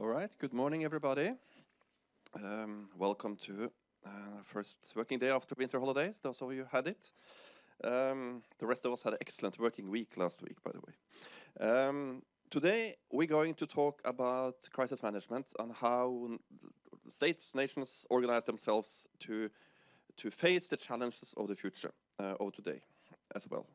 All right. Good morning, everybody. Um, welcome to uh, first working day after winter holidays, those of you had it. Um, the rest of us had an excellent working week last week, by the way. Um, today, we're going to talk about crisis management and how states, nations organize themselves to, to face the challenges of the future, uh, of today as well.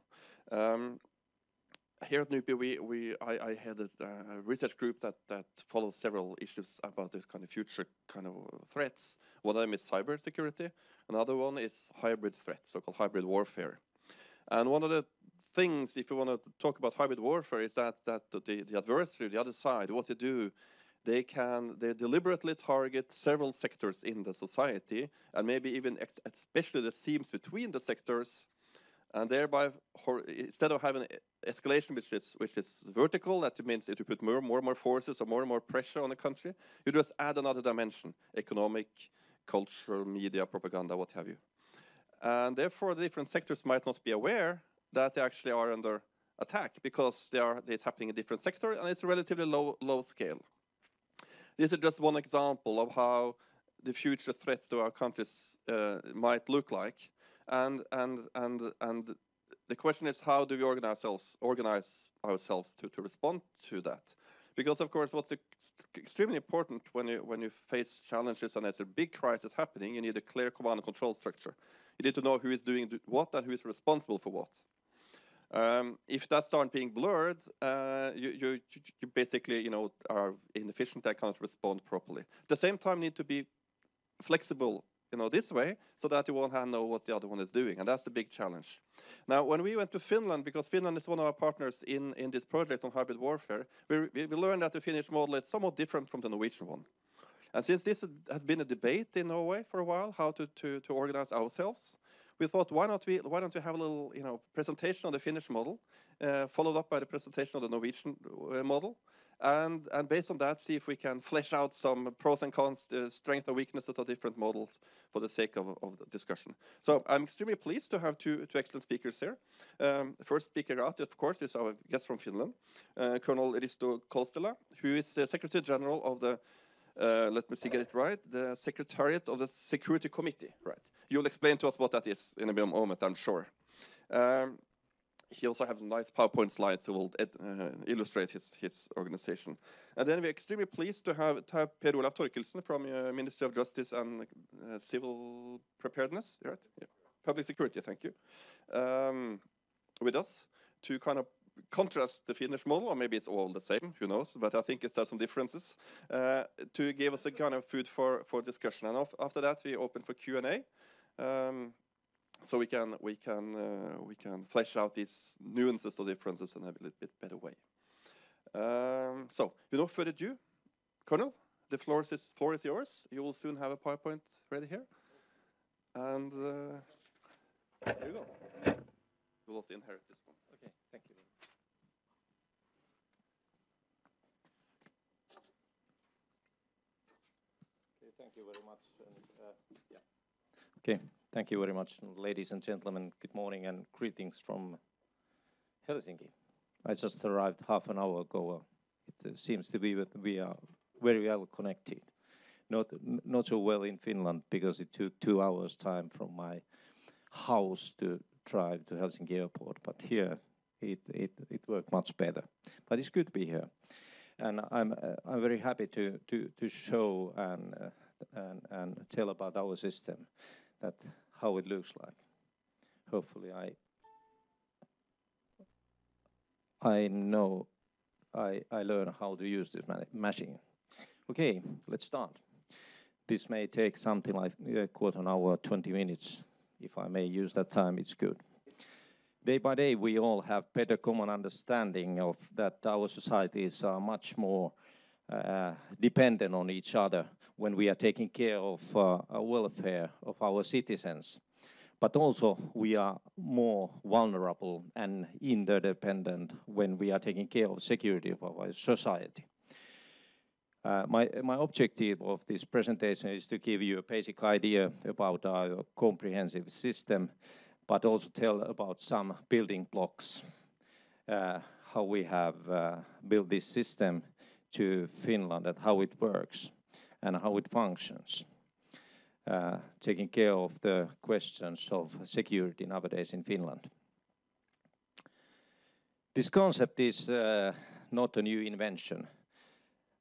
Here at NUPI, we, we, I, I had a, a, research group that, that follows several issues about this kind of future kind of threats. One of them is cybersecurity. Another one is hybrid threats, so-called hybrid warfare. And one of the things, if you want to talk about hybrid warfare, is that, that the, the adversary, the other side, what they do, they can they deliberately target several sectors in the society, and maybe even especially the seams between the sectors, and thereby, instead of having escalation which is which is vertical, that means if you put more, more and more forces or more and more pressure on the country, you just add another dimension, economic, cultural, media, propaganda, what have you. And therefore, the different sectors might not be aware that they actually are under attack because they are, it's happening in different sectors and it's a relatively low, low scale. This is just one example of how the future threats to our countries uh, might look like. And, and, and, and the question is how do we organize ourselves, organize ourselves to, to respond to that? Because of course, what's extremely important when you when you face challenges and there's a big crisis happening, you need a clear command and control structure. You need to know who is doing what and who is responsible for what. Um, if that starts being blurred, uh, you, you, you basically you know are inefficient and cannot respond properly. At the same time, need to be flexible you know, this way so that you won't know what the other one is doing. And that's the big challenge. Now, when we went to Finland, because Finland is one of our partners in, in this project on hybrid warfare, we, we, learned that the Finnish model is somewhat different from the Norwegian one. And since this has been a debate in Norway for a while, how to, to, to organize ourselves, we thought, why not we why don't we have a little you know presentation of the Finnish model, uh, followed up by the presentation of the Norwegian uh, model, and and based on that, see if we can flesh out some pros and cons, the strengths and weaknesses of different models for the sake of, of the discussion. So I'm extremely pleased to have two two excellent speakers here. Um, first speaker out, of course, is our guest from Finland, uh, Colonel Risto Kolstela, who is the Secretary General of the uh, let me see, get it right, the Secretariat of the Security Committee, right? You'll explain to us what that is in a moment, I'm sure. Um, he also has nice PowerPoint slides who will uh, illustrate his, his organization. And then we're extremely pleased to have, to have Per Olaf Torkildsen from uh, Ministry of Justice and uh, Civil Preparedness, right? Yeah. Public Security, thank you, um, with us to kind of contrast the Finnish model, or maybe it's all the same, who knows, but I think it's there's some differences, uh, to give us a kind of food for, for discussion. And after that, we open for Q&A. Um, so we can we can uh, we can flesh out these nuances or differences in a little bit better way. Um, so, without further ado, Colonel, the floor is floor is yours. You will soon have a PowerPoint ready here, and uh, there you go. You will also inherit this one. Okay, thank you. Okay, thank you very much. And, uh, yeah. Okay, thank you very much, ladies and gentlemen. Good morning and greetings from Helsinki. I just arrived half an hour ago. It uh, seems to be that we are very well connected. Not not so well in Finland because it took two hours time from my house to drive to Helsinki airport. But here it it it worked much better. But it's good to be here, and I'm uh, I'm very happy to to to show and uh, and and tell about our system that how it looks like. Hopefully, I I know I I learn how to use this machine. Okay, let's start. This may take something like a quarter an hour, 20 minutes. If I may use that time, it's good. Day by day, we all have better common understanding of that our societies are much more uh, dependent on each other when we are taking care of uh, welfare of our citizens. But also we are more vulnerable and interdependent when we are taking care of security of our society. Uh, my, my objective of this presentation is to give you a basic idea about our comprehensive system, but also tell about some building blocks, uh, how we have uh, built this system to Finland and how it works and how it functions, uh, taking care of the questions of security nowadays in Finland. This concept is uh, not a new invention,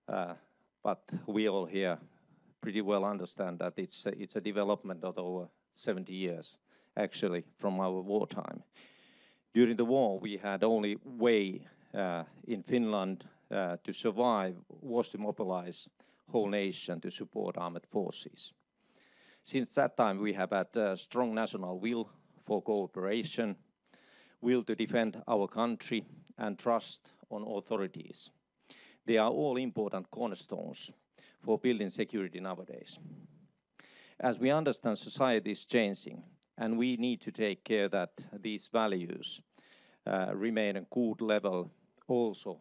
uh, but we all here pretty well understand that it's a, it's a development of over 70 years, actually, from our wartime. During the war, we had only way uh, in Finland to survive was to mobilize whole nation to support armed forces. Since that time, we have had a strong national will for cooperation, will to defend our country, and trust on authorities. They are all important cornerstones for building security nowadays. As we understand society is changing, and we need to take care that these values uh, remain a good level also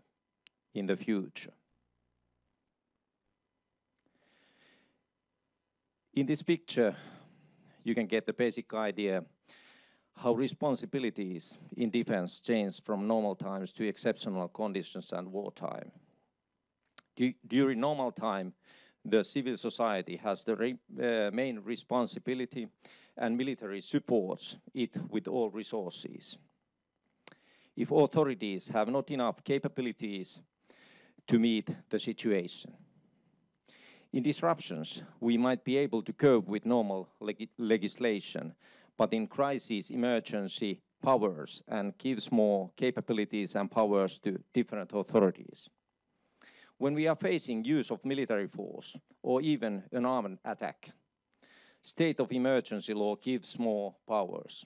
in the future. In this picture, you can get the basic idea how responsibilities in defense change from normal times to exceptional conditions and wartime. Du during normal time, the civil society has the re uh, main responsibility and military supports it with all resources. If authorities have not enough capabilities to meet the situation. In disruptions, we might be able to cope with normal leg legislation, but in crisis, emergency powers and gives more capabilities and powers to different authorities. When we are facing use of military force or even an armed attack, state of emergency law gives more powers.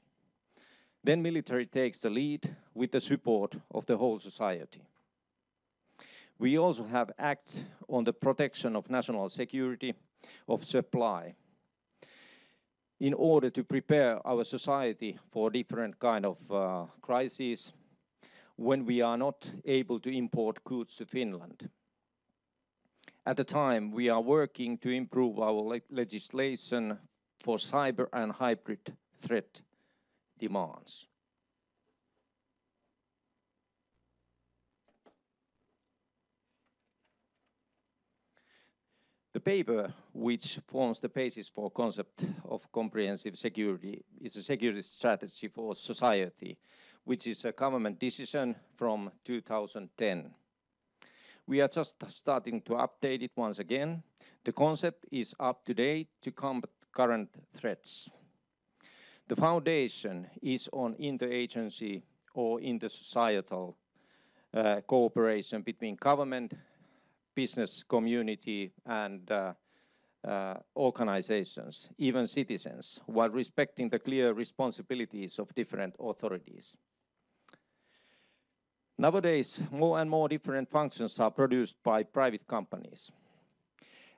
Then military takes the lead with the support of the whole society. We also have acts on the protection of national security of supply in order to prepare our society for different kind of uh, crises when we are not able to import goods to Finland. At the time, we are working to improve our le legislation for cyber and hybrid threat demands. The paper, which forms the basis for concept of comprehensive security, is a security strategy for society, which is a government decision from 2010. We are just starting to update it once again. The concept is up to date to combat current threats. The foundation is on interagency or intersocietal uh, cooperation between government, business community and uh, uh, organizations, even citizens, while respecting the clear responsibilities of different authorities. Nowadays, more and more different functions are produced by private companies.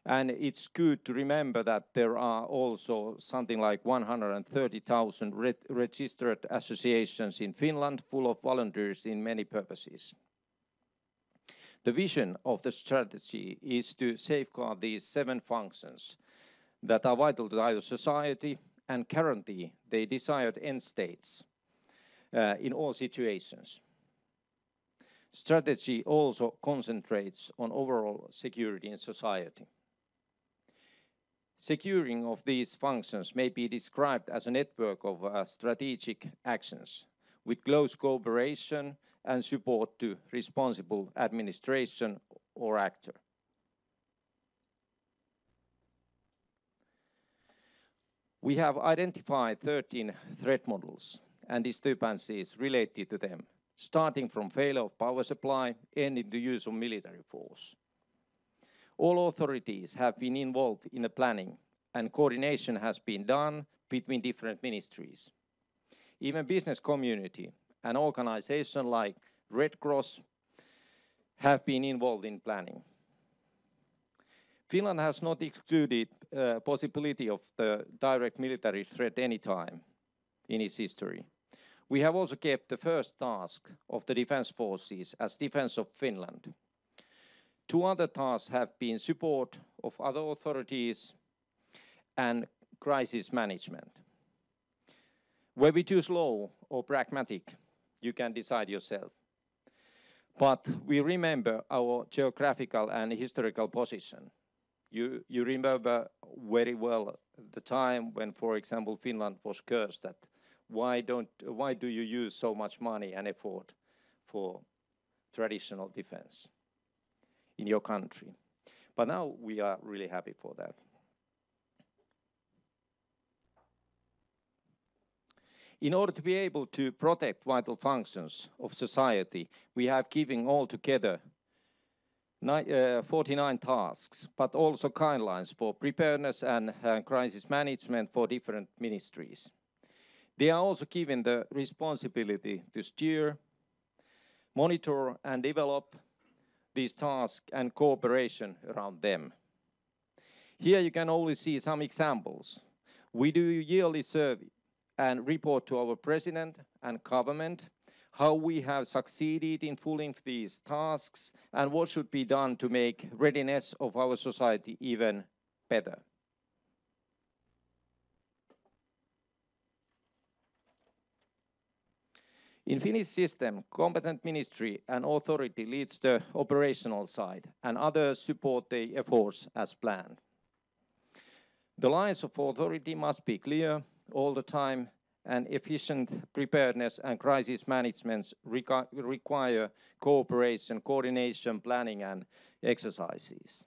And it's good to remember that there are also something like 130,000 re registered associations in Finland full of volunteers in many purposes. The vision of the strategy is to safeguard these seven functions that are vital to our society and guarantee the desired end states uh, in all situations. Strategy also concentrates on overall security in society. Securing of these functions may be described as a network of uh, strategic actions with close cooperation and support to responsible administration or actor. We have identified 13 threat models and disturbances related to them, starting from failure of power supply, ending the use of military force. All authorities have been involved in the planning and coordination has been done between different ministries. Even business community an organization like Red Cross have been involved in planning. Finland has not excluded uh, possibility of the direct military threat any time in its history. We have also kept the first task of the defense forces as defense of Finland. Two other tasks have been support of other authorities and crisis management. Were we too slow or pragmatic, you can decide yourself. But we remember our geographical and historical position. You, you remember very well the time when, for example, Finland was cursed that why, don't, why do you use so much money and effort for traditional defense in your country? But now we are really happy for that. In order to be able to protect vital functions of society, we have given all together uh, 49 tasks, but also guidelines for preparedness and uh, crisis management for different ministries. They are also given the responsibility to steer, monitor and develop these tasks and cooperation around them. Here you can only see some examples. We do yearly survey and report to our president and government how we have succeeded in fulfilling these tasks and what should be done to make readiness of our society even better. In Finnish system, competent ministry and authority leads the operational side and others support the efforts as planned. The lines of authority must be clear all the time and efficient preparedness and crisis management require cooperation, coordination, planning and exercises.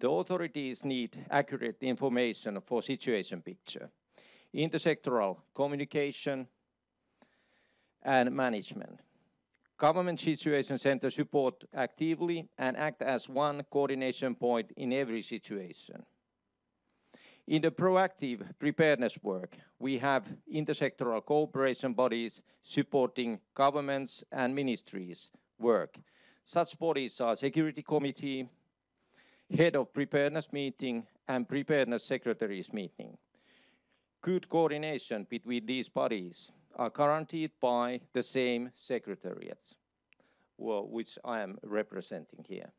The authorities need accurate information for situation picture, intersectoral communication and management. Government Situation Center support actively and act as one coordination point in every situation. In the proactive preparedness work, we have intersectoral cooperation bodies supporting governments and ministries' work. Such bodies are Security Committee, Head of Preparedness Meeting, and Preparedness Secretaries Meeting. Good coordination between these bodies are guaranteed by the same secretariats, well, which I am representing here.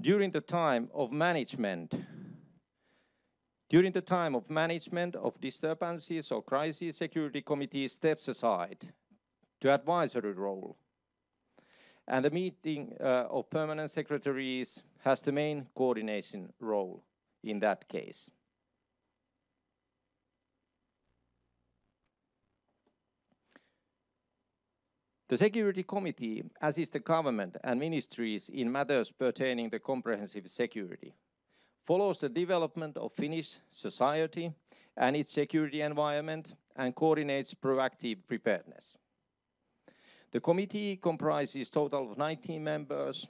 During the time of management, during the time of management of disturbances or crisis, Security Committee steps aside to advisory role. And the meeting uh, of permanent secretaries has the main coordination role in that case. The Security Committee assists the government and ministries in matters pertaining to comprehensive security follows the development of Finnish society and its security environment and coordinates proactive preparedness. The committee comprises a total of 19 members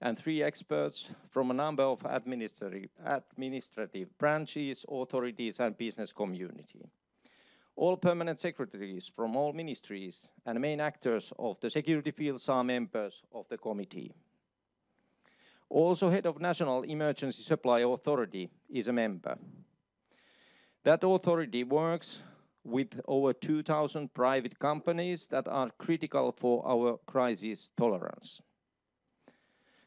and three experts from a number of administrative, administrative branches, authorities and business community. All permanent secretaries from all ministries and main actors of the security fields are members of the committee. Also, head of National Emergency Supply Authority is a member. That authority works with over 2,000 private companies that are critical for our crisis tolerance.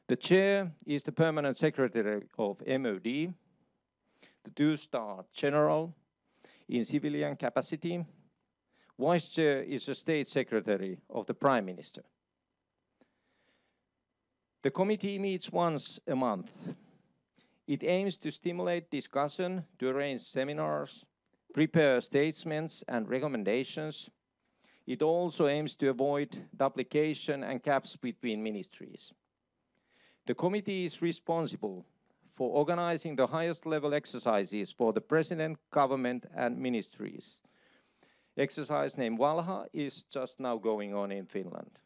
The chair is the permanent secretary of MOD, the two-star general in civilian capacity. Vice chair is the state secretary of the prime minister. The committee meets once a month. It aims to stimulate discussion, to arrange seminars, prepare statements and recommendations. It also aims to avoid duplication and gaps between ministries. The committee is responsible for organizing the highest level exercises for the president, government and ministries. Exercise named Valha is just now going on in Finland.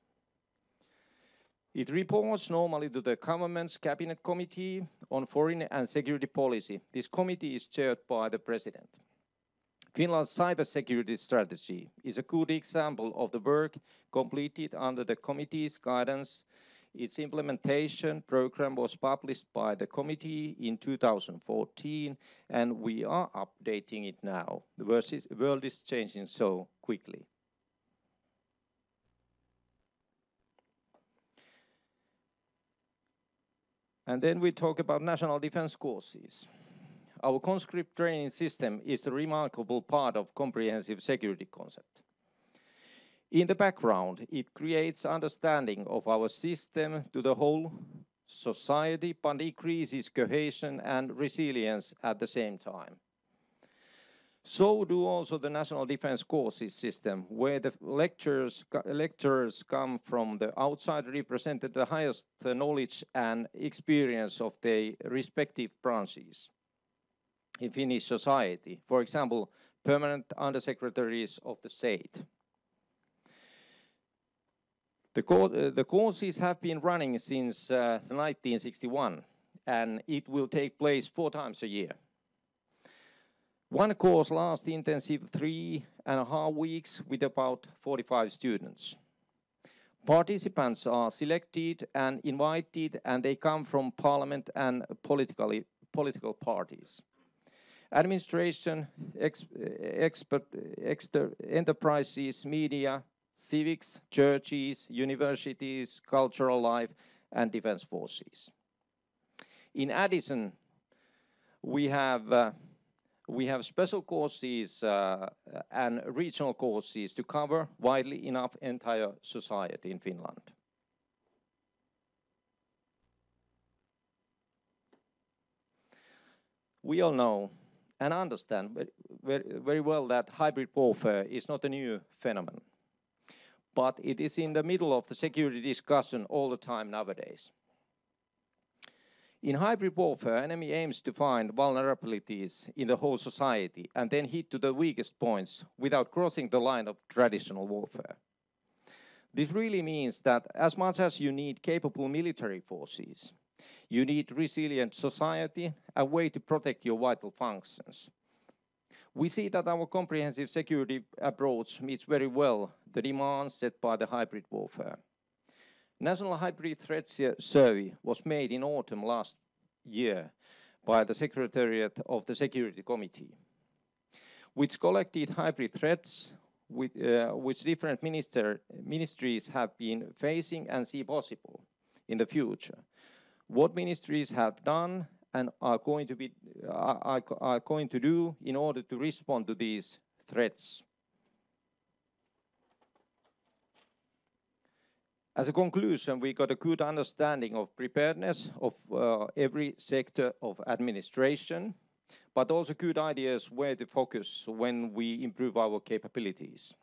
It reports normally to the government's cabinet committee on foreign and security policy. This committee is chaired by the president. Finland's cybersecurity strategy is a good example of the work completed under the committee's guidance. Its implementation program was published by the committee in 2014 and we are updating it now. The world is changing so quickly. And then we talk about national defense courses. Our conscript training system is a remarkable part of comprehensive security concept. In the background, it creates understanding of our system to the whole society, but increases cohesion and resilience at the same time. So do also the National Defense Courses system, where the lecturers come from the outside, represented the highest knowledge and experience of their respective branches in Finnish society. For example, permanent undersecretaries of the state. The, co the courses have been running since uh, 1961 and it will take place four times a year. One course lasts intensive three and a half weeks with about 45 students. Participants are selected and invited and they come from parliament and politically, political parties. Administration, ex, expert, exter, enterprises, media, civics, churches, universities, cultural life, and defense forces. In addition, we have uh, we have special courses uh, and regional courses to cover widely enough entire society in Finland. We all know and understand very, very well that hybrid warfare is not a new phenomenon but it is in the middle of the security discussion all the time nowadays. In hybrid warfare, enemy aims to find vulnerabilities in the whole society and then hit to the weakest points without crossing the line of traditional warfare. This really means that as much as you need capable military forces, you need resilient society, a way to protect your vital functions, we see that our comprehensive security approach meets very well the demands set by the hybrid warfare. National Hybrid Threats Survey was made in autumn last year by the Secretariat of the Security Committee, which collected hybrid threats with, uh, which different minister, ministries have been facing and see possible in the future. What ministries have done and are going to be are, are going to do in order to respond to these threats. As a conclusion, we got a good understanding of preparedness of uh, every sector of administration, but also good ideas where to focus when we improve our capabilities.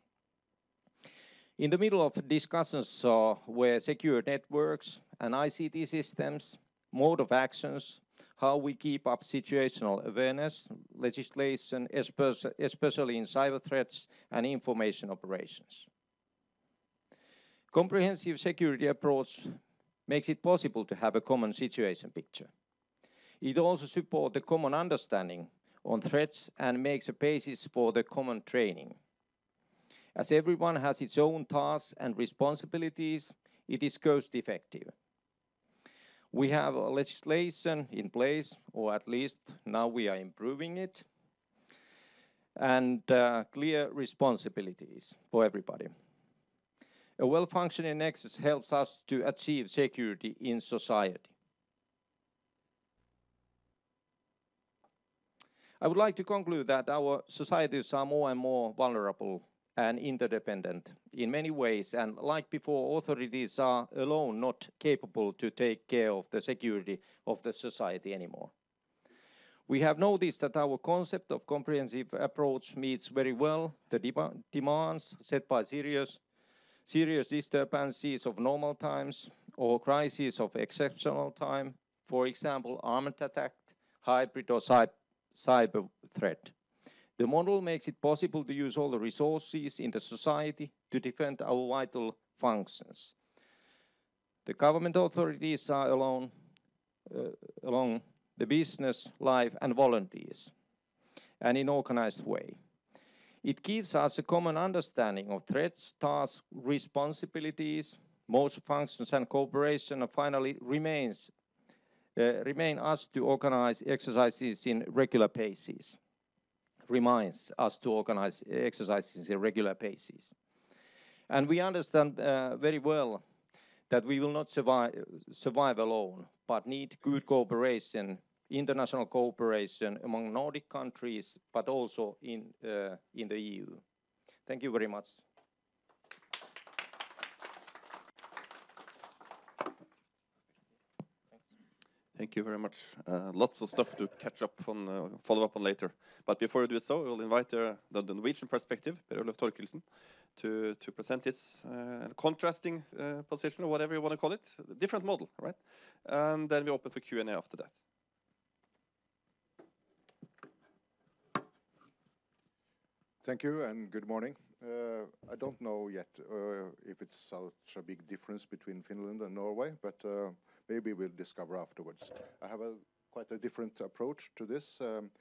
In the middle of discussions uh, were secure networks and ICT systems, mode of actions, how we keep up situational awareness, legislation, especially in cyber threats and information operations. Comprehensive security approach makes it possible to have a common situation picture. It also supports the common understanding on threats and makes a basis for the common training. As everyone has its own tasks and responsibilities, it is cost effective. We have legislation in place, or at least now we are improving it, and uh, clear responsibilities for everybody. A well-functioning nexus helps us to achieve security in society. I would like to conclude that our societies are more and more vulnerable and interdependent in many ways. And like before, authorities are alone not capable to take care of the security of the society anymore. We have noticed that our concept of comprehensive approach meets very well the de demands set by serious, serious disturbances of normal times or crises of exceptional time, for example, armed attack, hybrid or cyber threat. The model makes it possible to use all the resources in the society to defend our vital functions. The government authorities are alone, uh, along the business, life and volunteers, and in an organized way. It gives us a common understanding of threats, tasks, responsibilities, most functions and cooperation, and finally remains uh, remain us to organize exercises in regular paces reminds us to organize exercises in regular basis. And we understand uh, very well that we will not survive, survive alone, but need good cooperation, international cooperation among Nordic countries, but also in, uh, in the EU. Thank you very much. Thank you very much. Uh, lots of stuff to catch up on, uh, follow up on later. But before we do so, we'll invite uh, the, the Norwegian perspective, Per Olaf Torkildsen, to, to present his uh, contrasting uh, position, or whatever you want to call it, different model, right? And then we open for Q&A after that. Thank you and good morning. Uh, I don't know yet uh, if it's such a big difference between Finland and Norway, but uh, maybe we'll discover afterwards. I have a quite a different approach to this. Um,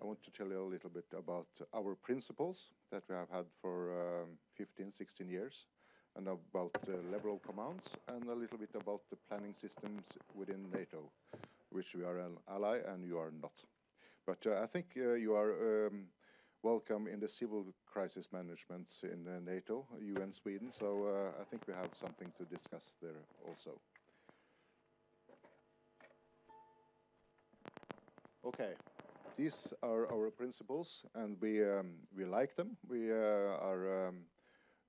I want to tell you a little bit about our principles that we have had for um, 15, 16 years, and about the level of commands, and a little bit about the planning systems within NATO, which we are an ally and you are not. But uh, I think uh, you are um, welcome in the civil crisis management in uh, NATO, UN, Sweden. So uh, I think we have something to discuss there also. Okay, these are our principles, and we um, we like them. We uh, are um,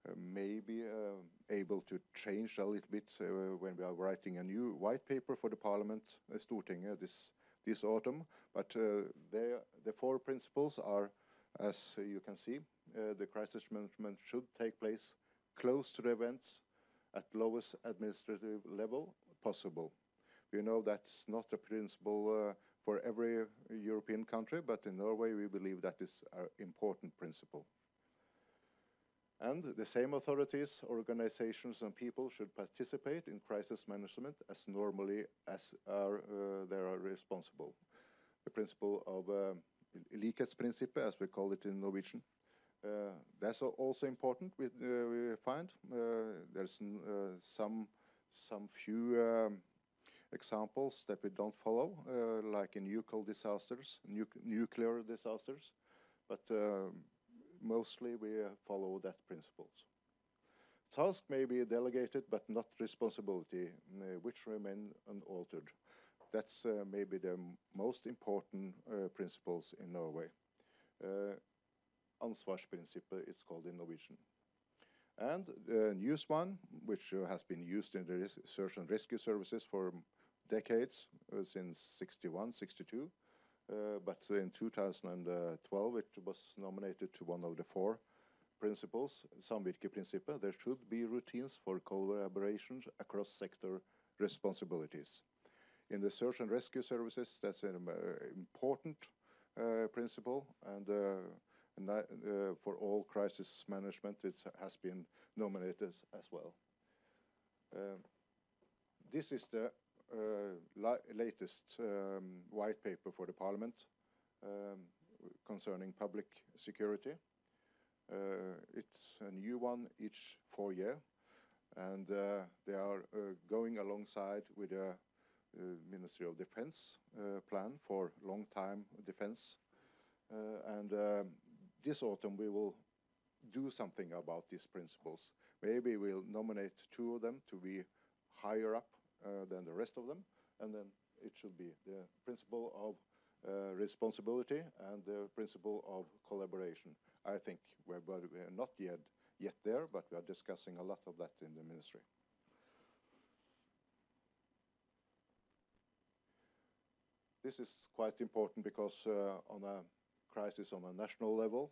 uh, maybe uh, able to change a little bit uh, when we are writing a new white paper for the Parliament, Stortinget, this this autumn. But the four principles are as you can see, uh, the crisis management should take place close to the events at lowest administrative level possible. We know that's not a principle uh, for every European country, but in Norway we believe that is an important principle. And the same authorities, organizations and people should participate in crisis management as normally as are, uh, they are responsible. The principle of uh, likhetsprinsippet, as we call it in Norwegian. Uh, that's also important. We, uh, we find uh, there's uh, some some few um, examples that we don't follow, uh, like in nuclear disasters, nu nuclear disasters, but um, mostly we follow that principles. Task may be delegated, but not responsibility, which remain unaltered. That's uh, maybe the most important uh, principles in Norway. Uh, ansvarsprinsippet, it's called in Norwegian. And the newest one, which has been used in the search and rescue services for decades, since 61, 62, uh, but in 2012 it was nominated to one of the four principles, samvirkeprinsippet. There should be routines for collaborations across sector responsibilities in the search and rescue services, that's an uh, important uh, principle, and, uh, and for all crisis management, it has been nominated as well. this is the latest um, white paper for the Parliament um, concerning public security. Uh, it's a new one each four year, and uh, they are uh, going alongside with a Ministry of Defense uh, plan for long time defense. Uh, and um, this autumn we will do something about these principles. Maybe we'll nominate two of them to be higher up than the rest of them, and then it should be the principle of uh, responsibility and the principle of collaboration. I think we're, we're not yet, yet there, but we are discussing a lot of that in the ministry. This is quite important because uh, on a crisis on a national level,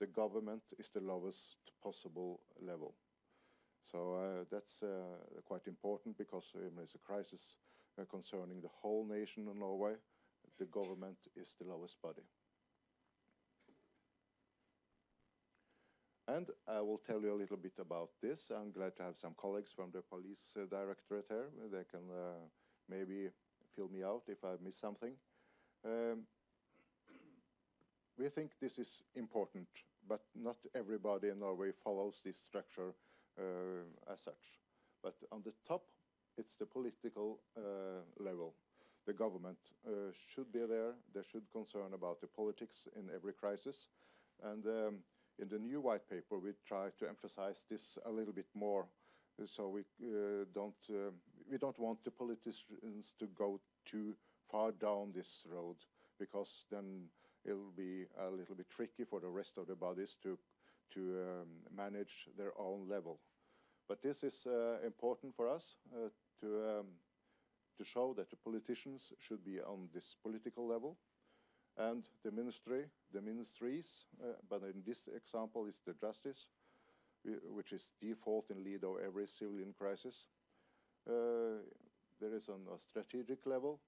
the government is the lowest possible level. So uh, that's uh, quite important because um, it's a crisis uh, concerning the whole nation of Norway. The government is the lowest body. And I will tell you a little bit about this. I'm glad to have some colleagues from the police uh, directorate here. They can uh, maybe fill me out if I miss something. Um, we think this is important, but not everybody in Norway follows this structure uh, as such. But on the top, it's the political uh, level. The government uh, should be there. There should concern about the politics in every crisis. And um, in the new white paper, we try to emphasize this a little bit more so we uh, don't uh, we don't want the politicians to go too far down this road because then it'll be a little bit tricky for the rest of the bodies to to um, manage their own level. But this is uh, important for us uh, to um, to show that the politicians should be on this political level, and the ministry, the ministries, uh, but in this example is the justice, which is default in lead of every civilian crisis. Uh, there is on a strategic level,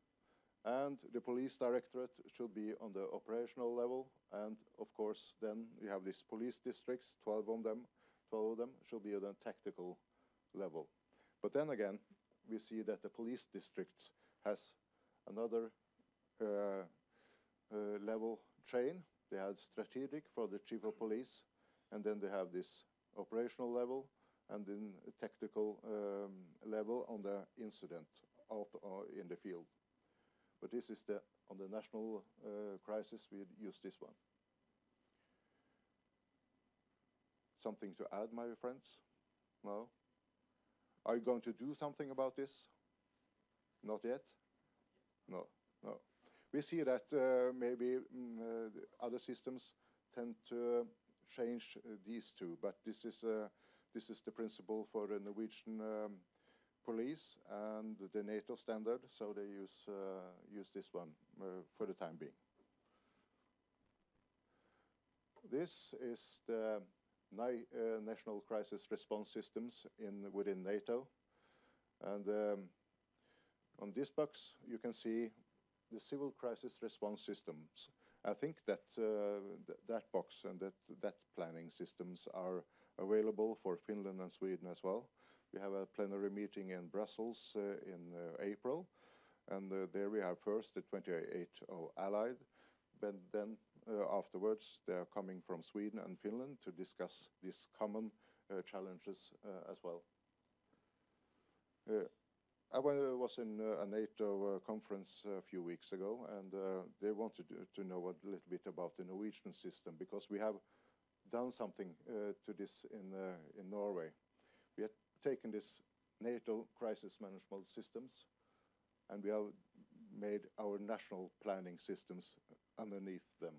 and the police directorate should be on the operational level, and of course then you have these police districts, 12 of them, 12 of them should be on a tactical level. But then again, we see that the police districts has another uh, uh, level chain. They have strategic for the chief of police, and then they have this operational level, and then tactical um, level on the incident out uh, in the field. But this is the on the national uh, crisis we use this one. Something to add, my friends? No? Are you going to do something about this? Not yet? No, no. We see that uh, maybe mm, other systems tend to change these two, but this is uh, this is the principle for the Norwegian um, police and the NATO standard, so they use uh, use this one uh, for the time being. This is the uh, national crisis response systems in within NATO, and um, on this box you can see the civil crisis response systems. I think that uh, th that box and that that planning systems are available for Finland and Sweden as well. We have a plenary meeting in Brussels uh, in uh, April, and uh, there we have first the 28 of Allied, but then uh, afterwards they are coming from Sweden and Finland to discuss these common uh, challenges uh, as well. I was in a NATO conference a few weeks ago, and they wanted to know a little bit about the Norwegian system because we have done something to this in in Norway. We had taken this NATO crisis management systems and we have made our national planning systems underneath them.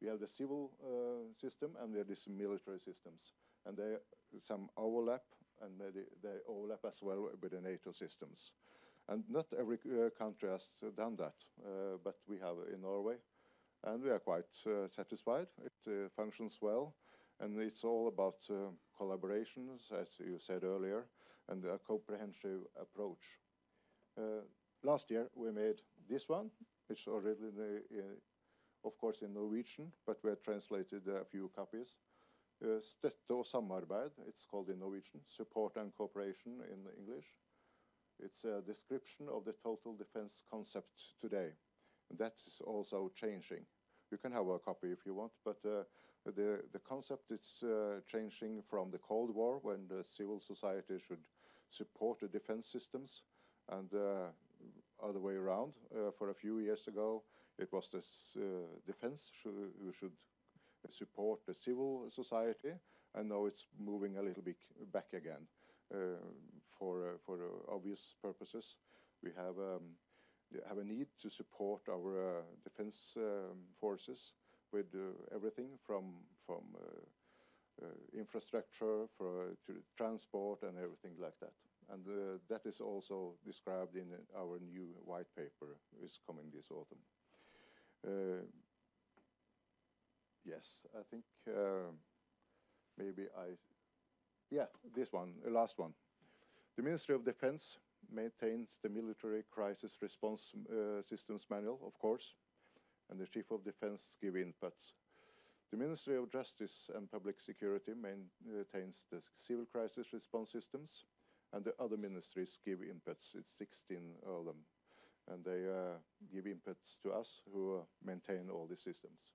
We have the civil uh, system and we have these military systems. And they some overlap and maybe they overlap as well with the NATO systems. And not every uh, country has done that, uh, but we have in Norway. And we are quite uh, satisfied. It uh, functions well. And it's all about uh, collaborations, as you said earlier, and a comprehensive approach. Uh, last year we made this one, which originally, uh, of course, in Norwegian, but we translated a few copies. Uh, og samarbeid, it's called in Norwegian, support and cooperation in English. It's a description of the total defense concept today. And that is also changing. You can have a copy if you want, but uh, the, the concept is uh, changing from the Cold War when the civil society should support the defense systems and uh, other way around. Uh, for a few years ago, it was the uh, defense sh who should support the civil society, and now it's moving a little bit back again uh, for, uh, for obvious purposes. We have, um, have a need to support our defense um, forces with uh, everything from from uh, uh, infrastructure for to transport and everything like that. And that is also described in our new white paper, which is coming this autumn. yes, I think maybe I yeah, this one, the last one. The Ministry of Defense maintains the military crisis response uh, systems manual, of course and the Chief of Defense give inputs. The Ministry of Justice and Public Security maintains the civil crisis response systems, and the other ministries give inputs. It's 16 of them, and they uh, give inputs to us who uh, maintain all the systems.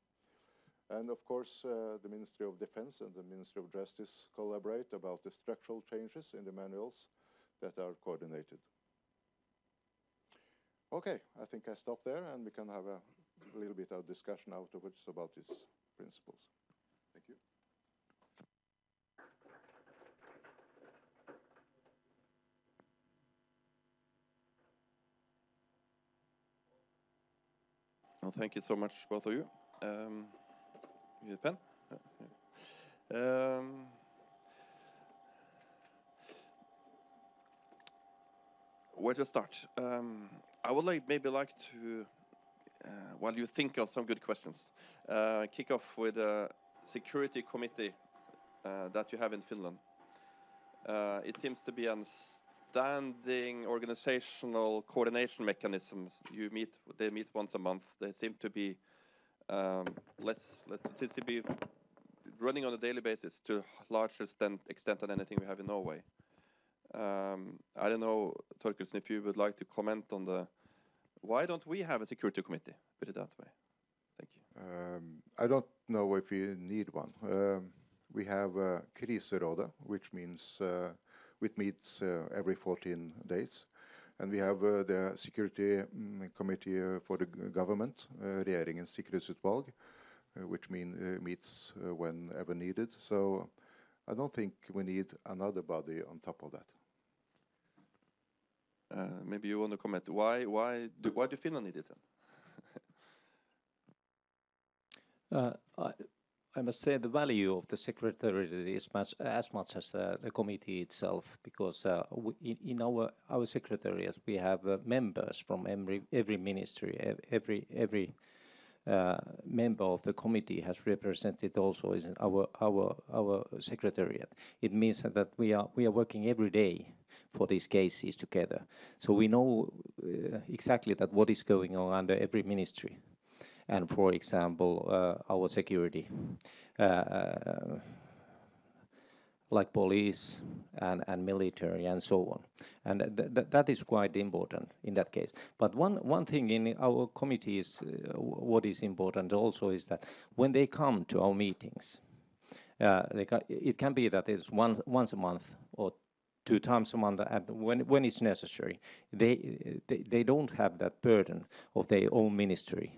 And of course, uh, the Ministry of Defense and the Ministry of Justice collaborate about the structural changes in the manuals that are coordinated. Okay, I think I stop there and we can have a a little bit of discussion afterwards about these principles. Thank you. Well, thank you so much, both of you. Um, you need a pen? Um, where to start? Um, I would like maybe like to, while you think of some good questions, uh, kick off with a security committee uh, that you have in Finland. Uh, it seems to be a standing organizational coordination mechanisms. You meet, they meet once a month. They seem to be um, less, let, seems to be running on a daily basis to a larger extent, extent than anything we have in Norway. Um, I don't know, Torkildsen, if you would like to comment on the why don't we have a security committee? Put it that way. Thank you. Um, I don't know if we need one. Um, we have uh, Kriserådet, which means uh, which meets uh, every 14 days. And we have uh, the Security um, Committee uh, for the government, uh, Regjeringens sikkerhetsutvalg, uh, which mean, meets whenever needed. So I don't think we need another body on top of that. Uh, maybe you want to comment. Why, why, do, why do Finland need it then? Uh, I, I must say the value of the secretariat is much as much as uh, the committee itself, because uh, we, in, our our secretariat we have uh, members from every every ministry, every every member of the committee has represented also in our our our secretariat. It means that we are we are working every day for these cases together. So we know uh, exactly that what is going on under every ministry. And for example, uh, our security, uh, like police and, and military and so on. And th th that is quite important in that case. But one, one thing in our committee is uh, what is important also is that when they come to our meetings, uh, ca it can be that it's once, once a month or two times a month and when, when it's necessary. They, they, they don't have that burden of their own ministry.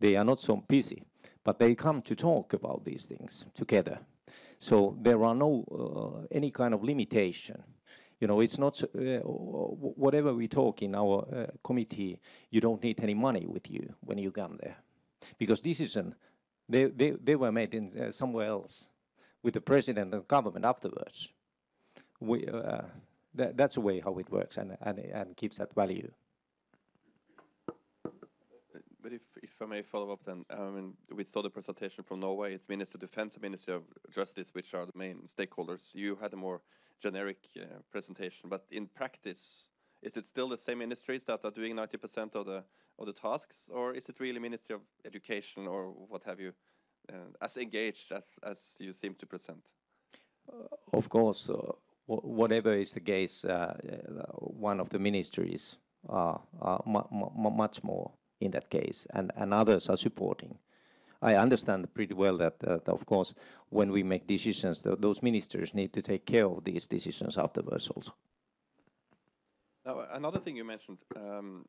They are not so busy, but they come to talk about these things together. So there are no uh, any kind of limitation. You know, it's not uh, whatever we talk in our uh, committee. You don't need any money with you when you come there, because decision they they they were made in somewhere else with the president and government afterwards we, uh, th that's the way how it works and, and, and gives that value. But if, if I may follow up then, mean, we saw the presentation from Norway. It's Minister of Defense and Ministry of Justice, which are the main stakeholders. You had a more generic uh, presentation, but in practice, is it still the same ministries that are doing 90% of the of the tasks, or is it really Ministry of Education or what have you, uh, as engaged as as you seem to present? Uh, of course, uh, whatever is the case, uh, uh, one of the ministries are, are much more in that case, and, and others are supporting. I understand pretty well that, uh, of course, when we make decisions, th those ministers need to take care of these decisions afterwards also. Now, another thing you mentioned, um,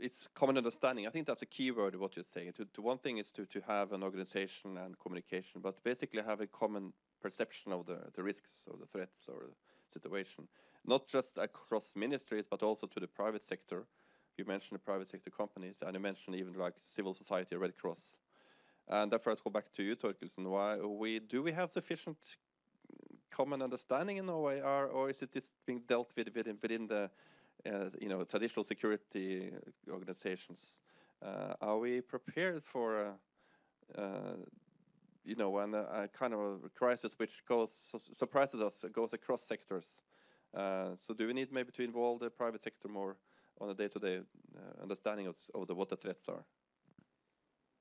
it's common understanding. I think that's a key word of what you're saying. To, to one thing is to, to have an organization and communication, but basically have a common perception of the, the risks or the threats or the situation, not just across ministries, but also to the private sector. You mentioned the private sector companies, and you mentioned even like civil society, Red Cross. And therefore, I go back to you, Torkildsen. Why we do we have sufficient common understanding in Norway, or, or is it just being dealt with within, within the uh, you know traditional security organizations? Uh, are we prepared for uh, uh you know, when a, a, kind of a crisis which goes surprises us goes across sectors. Uh, so do we need maybe to involve the private sector more on a day-to-day -day, uh, understanding of, of the, what the threats are?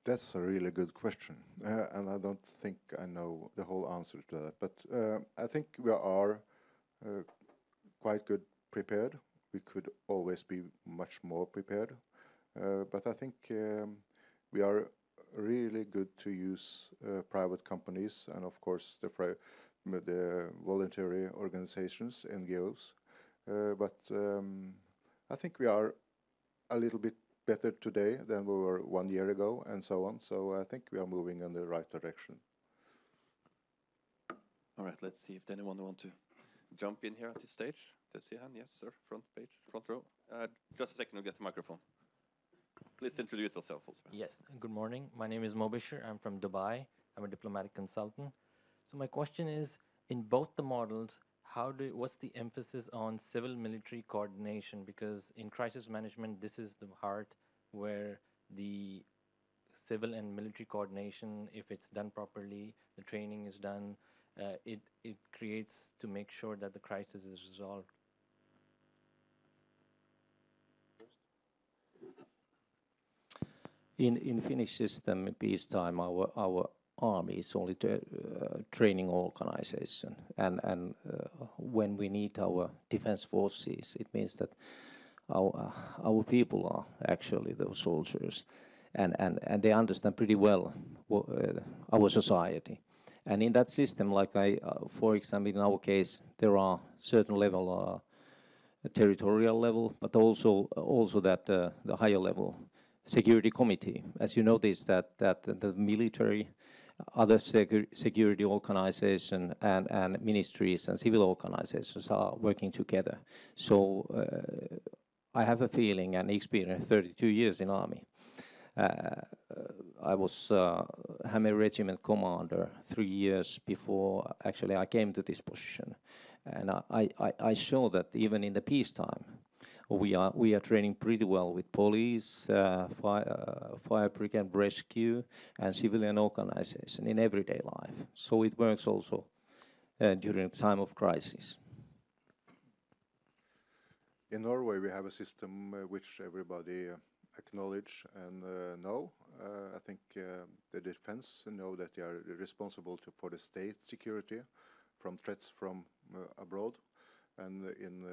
That's a really good question, uh, and I don't think I know the whole answer to that. But uh, I think we are quite good prepared. We could always be much more prepared, but I think um, we are really good to use uh, private companies and of course the, the voluntary organizations, NGOs. Uh, but um, I think we are a little bit better today than we were one year ago and so on. So I think we are moving in the right direction. All right, let's see if anyone wants to jump in here at this stage. Let's see hand. Yes, sir. Front page, front row. Uh, just a second, we'll get the microphone. Please introduce yourself also. Yes, good morning. My name is Mobishir. I'm from Dubai. I'm a diplomatic consultant. So my question is, in both the models, how do what's the emphasis on civil military coordination? Because in crisis management this is the heart where the civil and military coordination if it's done properly the training is done uh, it it creates to make sure that the crisis is resolved. In in Finnish system, in peacetime, our our army is only a uh, training organization, and and uh, when we need our defense forces, it means that our uh, our people are actually those soldiers, and and and they understand pretty well uh, our society, and in that system, like I, uh, for example, in our case, there are certain level. Uh, territorial level, but also also that the higher level security committee. As you notice that that the military, other secu security organization and, and ministries and civil organizations are working together. So uh, I have a feeling and experience 32 years in army. Uh, I was uh, Häme Regiment commander three years before actually I came to this position. And I, I, I show that even in the peacetime, we are we are training pretty well with police, uh, fire, uh, fire brigade rescue, and civilian organization in everyday life. So it works also uh, during time of crisis. In Norway, we have a system uh, which everybody uh, acknowledge and uh, know. I think the defense know that they are responsible to, for the state security from threats from abroad, and in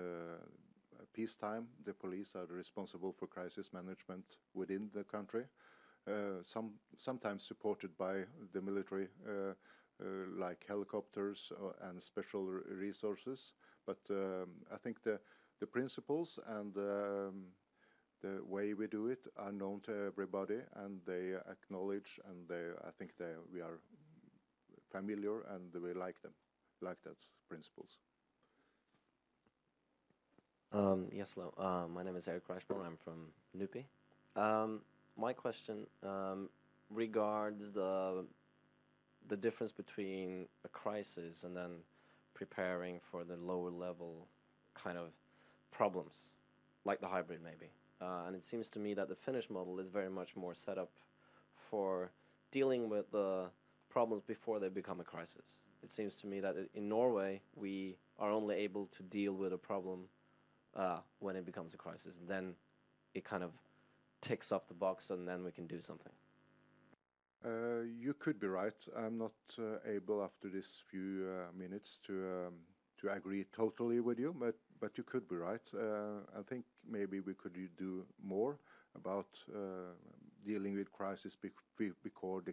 peacetime, the police are responsible for crisis management within the country, uh, some, sometimes supported by the military, uh, uh, like helicopters and special resources. But um, I think the, the principles and um, the way we do it are known to everybody and they acknowledge and they, I think they, we are familiar and we like them, like that principles. Um, yes, hello. Uh, my name is Eric Reichborn. I'm from NUPI. Um, my question um, regards the the difference between a crisis and then preparing for the lower level kind of problems, like the hybrid maybe. Uh, and it seems to me that the Finnish model is very much more set up for dealing with the problems before they become a crisis. It seems to me that in Norway we are only able to deal with a problem uh, when it becomes a crisis. And then it kind of ticks off the box, and then we can do something. Uh, you could be right. I'm not uh, able after this few uh, minutes to um, to agree totally with you, but but you could be right. Uh, I think maybe we could do more about uh, dealing with crisis before they,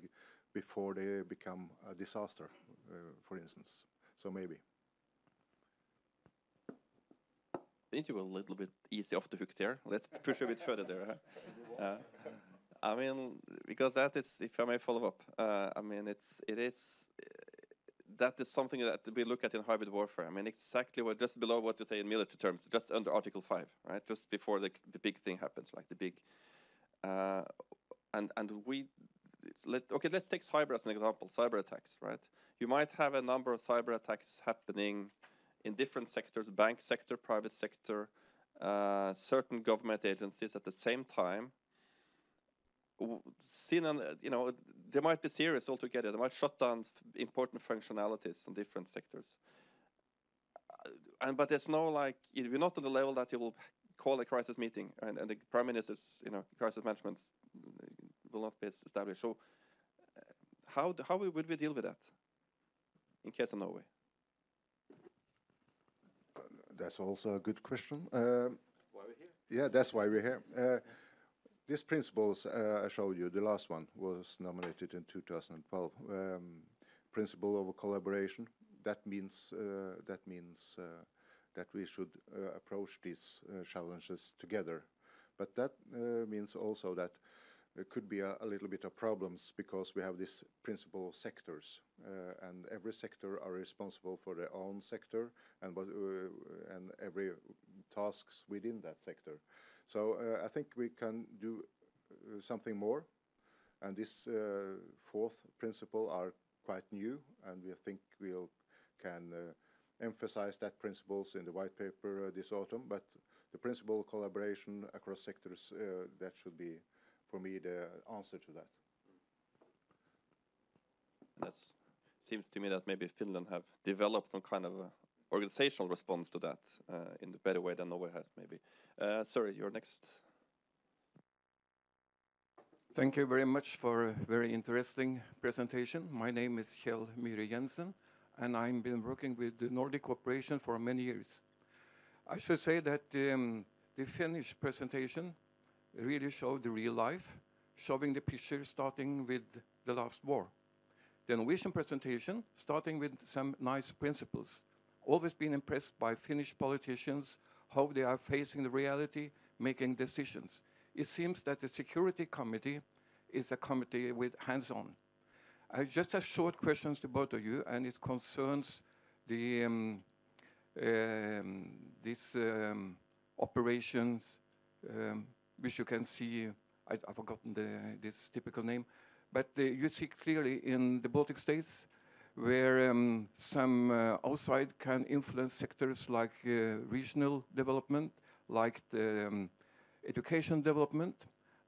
before they become a disaster, for instance. So maybe. Didn't you a little bit easy off the hook there? Let's push a bit further there. Huh? Uh, I mean, because that is, if I may follow up, uh, I mean, it's it is that is something that we look at in hybrid warfare. I mean, exactly what just below what you say in military terms, just under Article Five, right? Just before the the big thing happens, like the big, uh, and and we let okay, let's take cyber as an example. Cyber attacks, right? You might have a number of cyber attacks happening in different sectors, bank sector, private sector, uh, certain government agencies at the same time. Seen on, you know, they might be serious altogether. They might shut down important functionalities in different sectors. Uh, and but there's no like we're not on the level that you will call a crisis meeting and, and the prime minister's you know crisis management will not be established. So uh, how how would we deal with that in case of Norway? That's also a good question. Why we're here? Yeah, that's why we're here. Uh, these principles uh, I showed you, the last one was nominated in 2012. Um, principle of collaboration. That means uh, that means uh, that we should uh, approach these uh, challenges together. But that means also that there could be a, a, little bit of problems because we have this principle of sectors, uh, and every sector are responsible for their own sector and uh, and every tasks within that sector. So uh, I think we can do uh, something more, and this uh, fourth principle are quite new, and we think we'll can emphasize that principles in the white paper uh, this autumn. But the principle collaboration across sectors uh, that should be, for me, the answer to that. That seems to me that maybe Finland have developed some kind of a organizational response to that uh, in a better way than Norway has, maybe. Uh, sorry, your next. Thank you very much for a very interesting presentation. My name is Kjell Myhre Jensen, and I've been working with the Nordic Cooperation for many years. I should say that um, the Finnish presentation really showed the real life, showing the picture starting with the last war. The Norwegian presentation starting with some nice principles. Always been impressed by Finnish politicians, how they are facing the reality, making decisions. It seems that the Security Committee is a committee with hands-on. I just have short questions to both of you, and it concerns the um, um, these um, operations, um, which you can see. I, I've forgotten the, this typical name, but uh, you see clearly in the Baltic states where um, some uh, outside can influence sectors like uh, regional development, like the um, education development.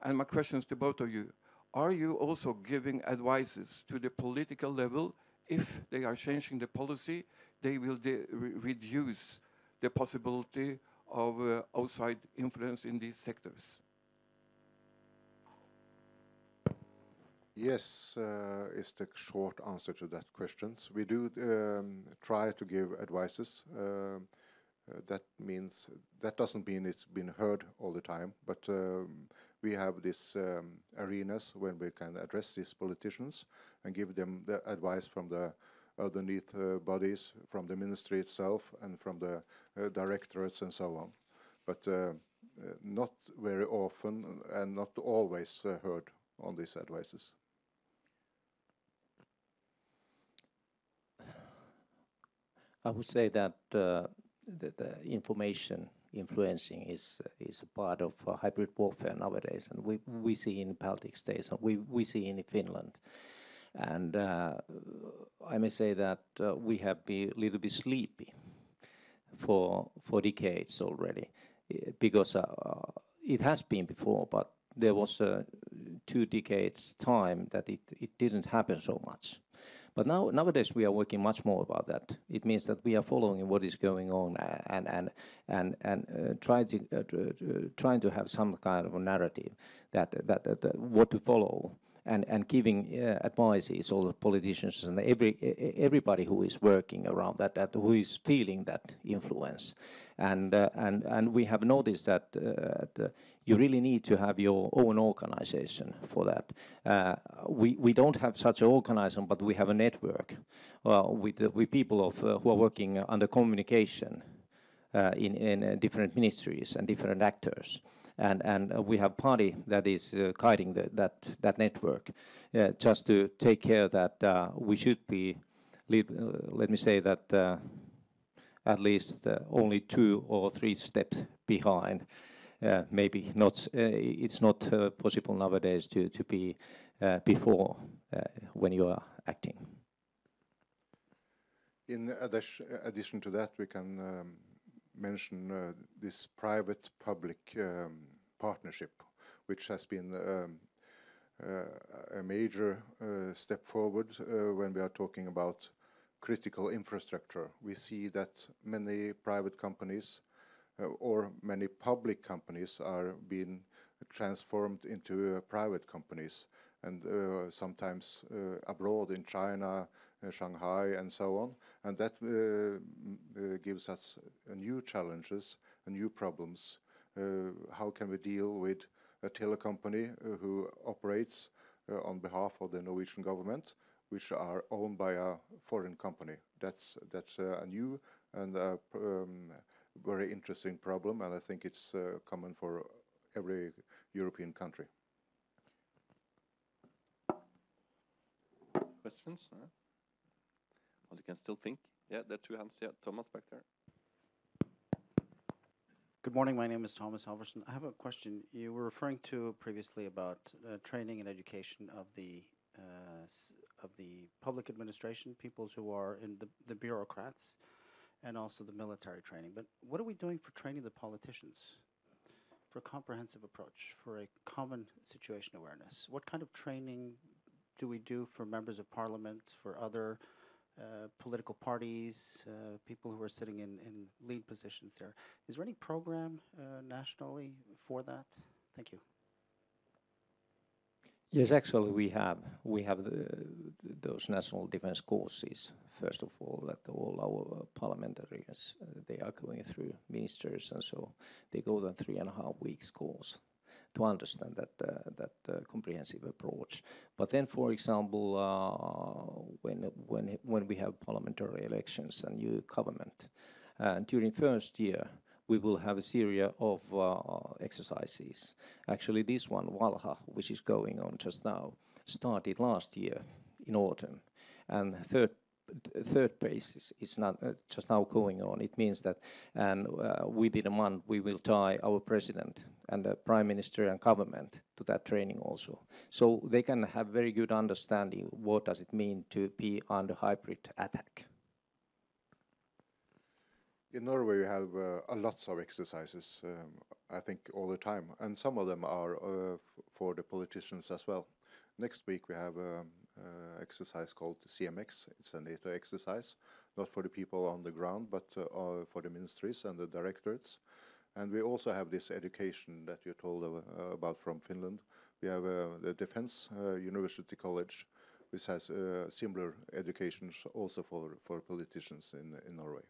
And my questions to both of you, are you also giving advices to the political level if they are changing the policy, they will re reduce the possibility of uh, outside influence in these sectors? Yes, uh, is the short answer to that question. We do um, try to give advices. Um, uh, that means that doesn't mean it's been heard all the time, but um, we have these arenas when we can address these politicians and give them the advice from the underneath uh, bodies, from the ministry itself, and from the directorates and so on. But not very often and not always heard on these advices. I would say that uh, the, the information influencing is uh, is a part of uh, hybrid warfare nowadays, and we we see in Baltic states, and we we see in Finland, and uh, I may say that uh, we have been a little bit sleepy for for decades already, because uh, it has been before, but there was a two decades time that it it didn't happen so much. But now nowadays we are working much more about that. It means that we are following what is going on and and and and uh, trying to uh, trying to have some kind of a narrative that that, that, that what to follow and and giving uh, advices all the politicians and every everybody who is working around that that who is feeling that influence and uh, and and we have noticed that uh, you really need to have your own organization for that. Uh, we, we don't have such an organization, but we have a network uh, with, uh, with people of, uh, who are working under communication uh, in, in uh, different ministries and different actors. And, and we have party that is guiding the, that, that network just to take care that we should be, let me say that at least only two or three steps behind uh, maybe not. Uh, it's not uh, possible nowadays to be before when you are acting. In addition to that, we can um, mention uh, this private-public um, partnership, which has been um, uh, a major uh, step forward when we are talking about critical infrastructure. We see that many private companies uh, or many public companies are being transformed into uh, private companies and uh, sometimes abroad in China, Shanghai and so on. And that gives us new challenges and new problems. how can we deal with a telecompany who operates on behalf of the Norwegian government which are owned by a foreign company. That's that's uh, a new and uh, um, very interesting problem, and I think it's uh, common for every European country. Questions? Uh, well, you can still think. Yeah, there are two hands. Yeah, Thomas back there. Good morning. My name is Thomas Halverson. I have a question. You were referring to previously about uh, training and education of the uh, of the public administration, people who are in the, the bureaucrats and also the military training. But what are we doing for training the politicians? For a comprehensive approach, for a common situation awareness? What kind of training do we do for members of parliament, for other uh, political parties, uh, people who are sitting in, in lead positions there? Is there any program uh, nationally for that? Thank you. Yes, actually, we have we have the, those national defense courses. First of all, that all our parliamentarians uh, they are going through ministers, and so they go the three and a half weeks course to understand that uh, that uh, comprehensive approach. But then, for example, uh, when when when we have parliamentary elections and new government, uh, during first year we will have a series of uh, exercises. Actually, this one, Valha, which is going on just now, started last year in autumn, and third third phase is, is not uh, just now going on. It means that, and uh, within a month, we will tie our president and the prime minister and government to that training also. So they can have very good understanding what does it mean to be under hybrid attack. In Norway, we have uh, a lots of exercises, um, I think, all the time, and some of them are uh, for the politicians as well. Next week, we have an um, uh, exercise called CMX. It's a NATO exercise, not for the people on the ground, but uh, uh, for the ministries and the directorates. And we also have this education that you told uh, about from Finland. We have the Defense University College, which has similar education also for, for politicians in, in Norway.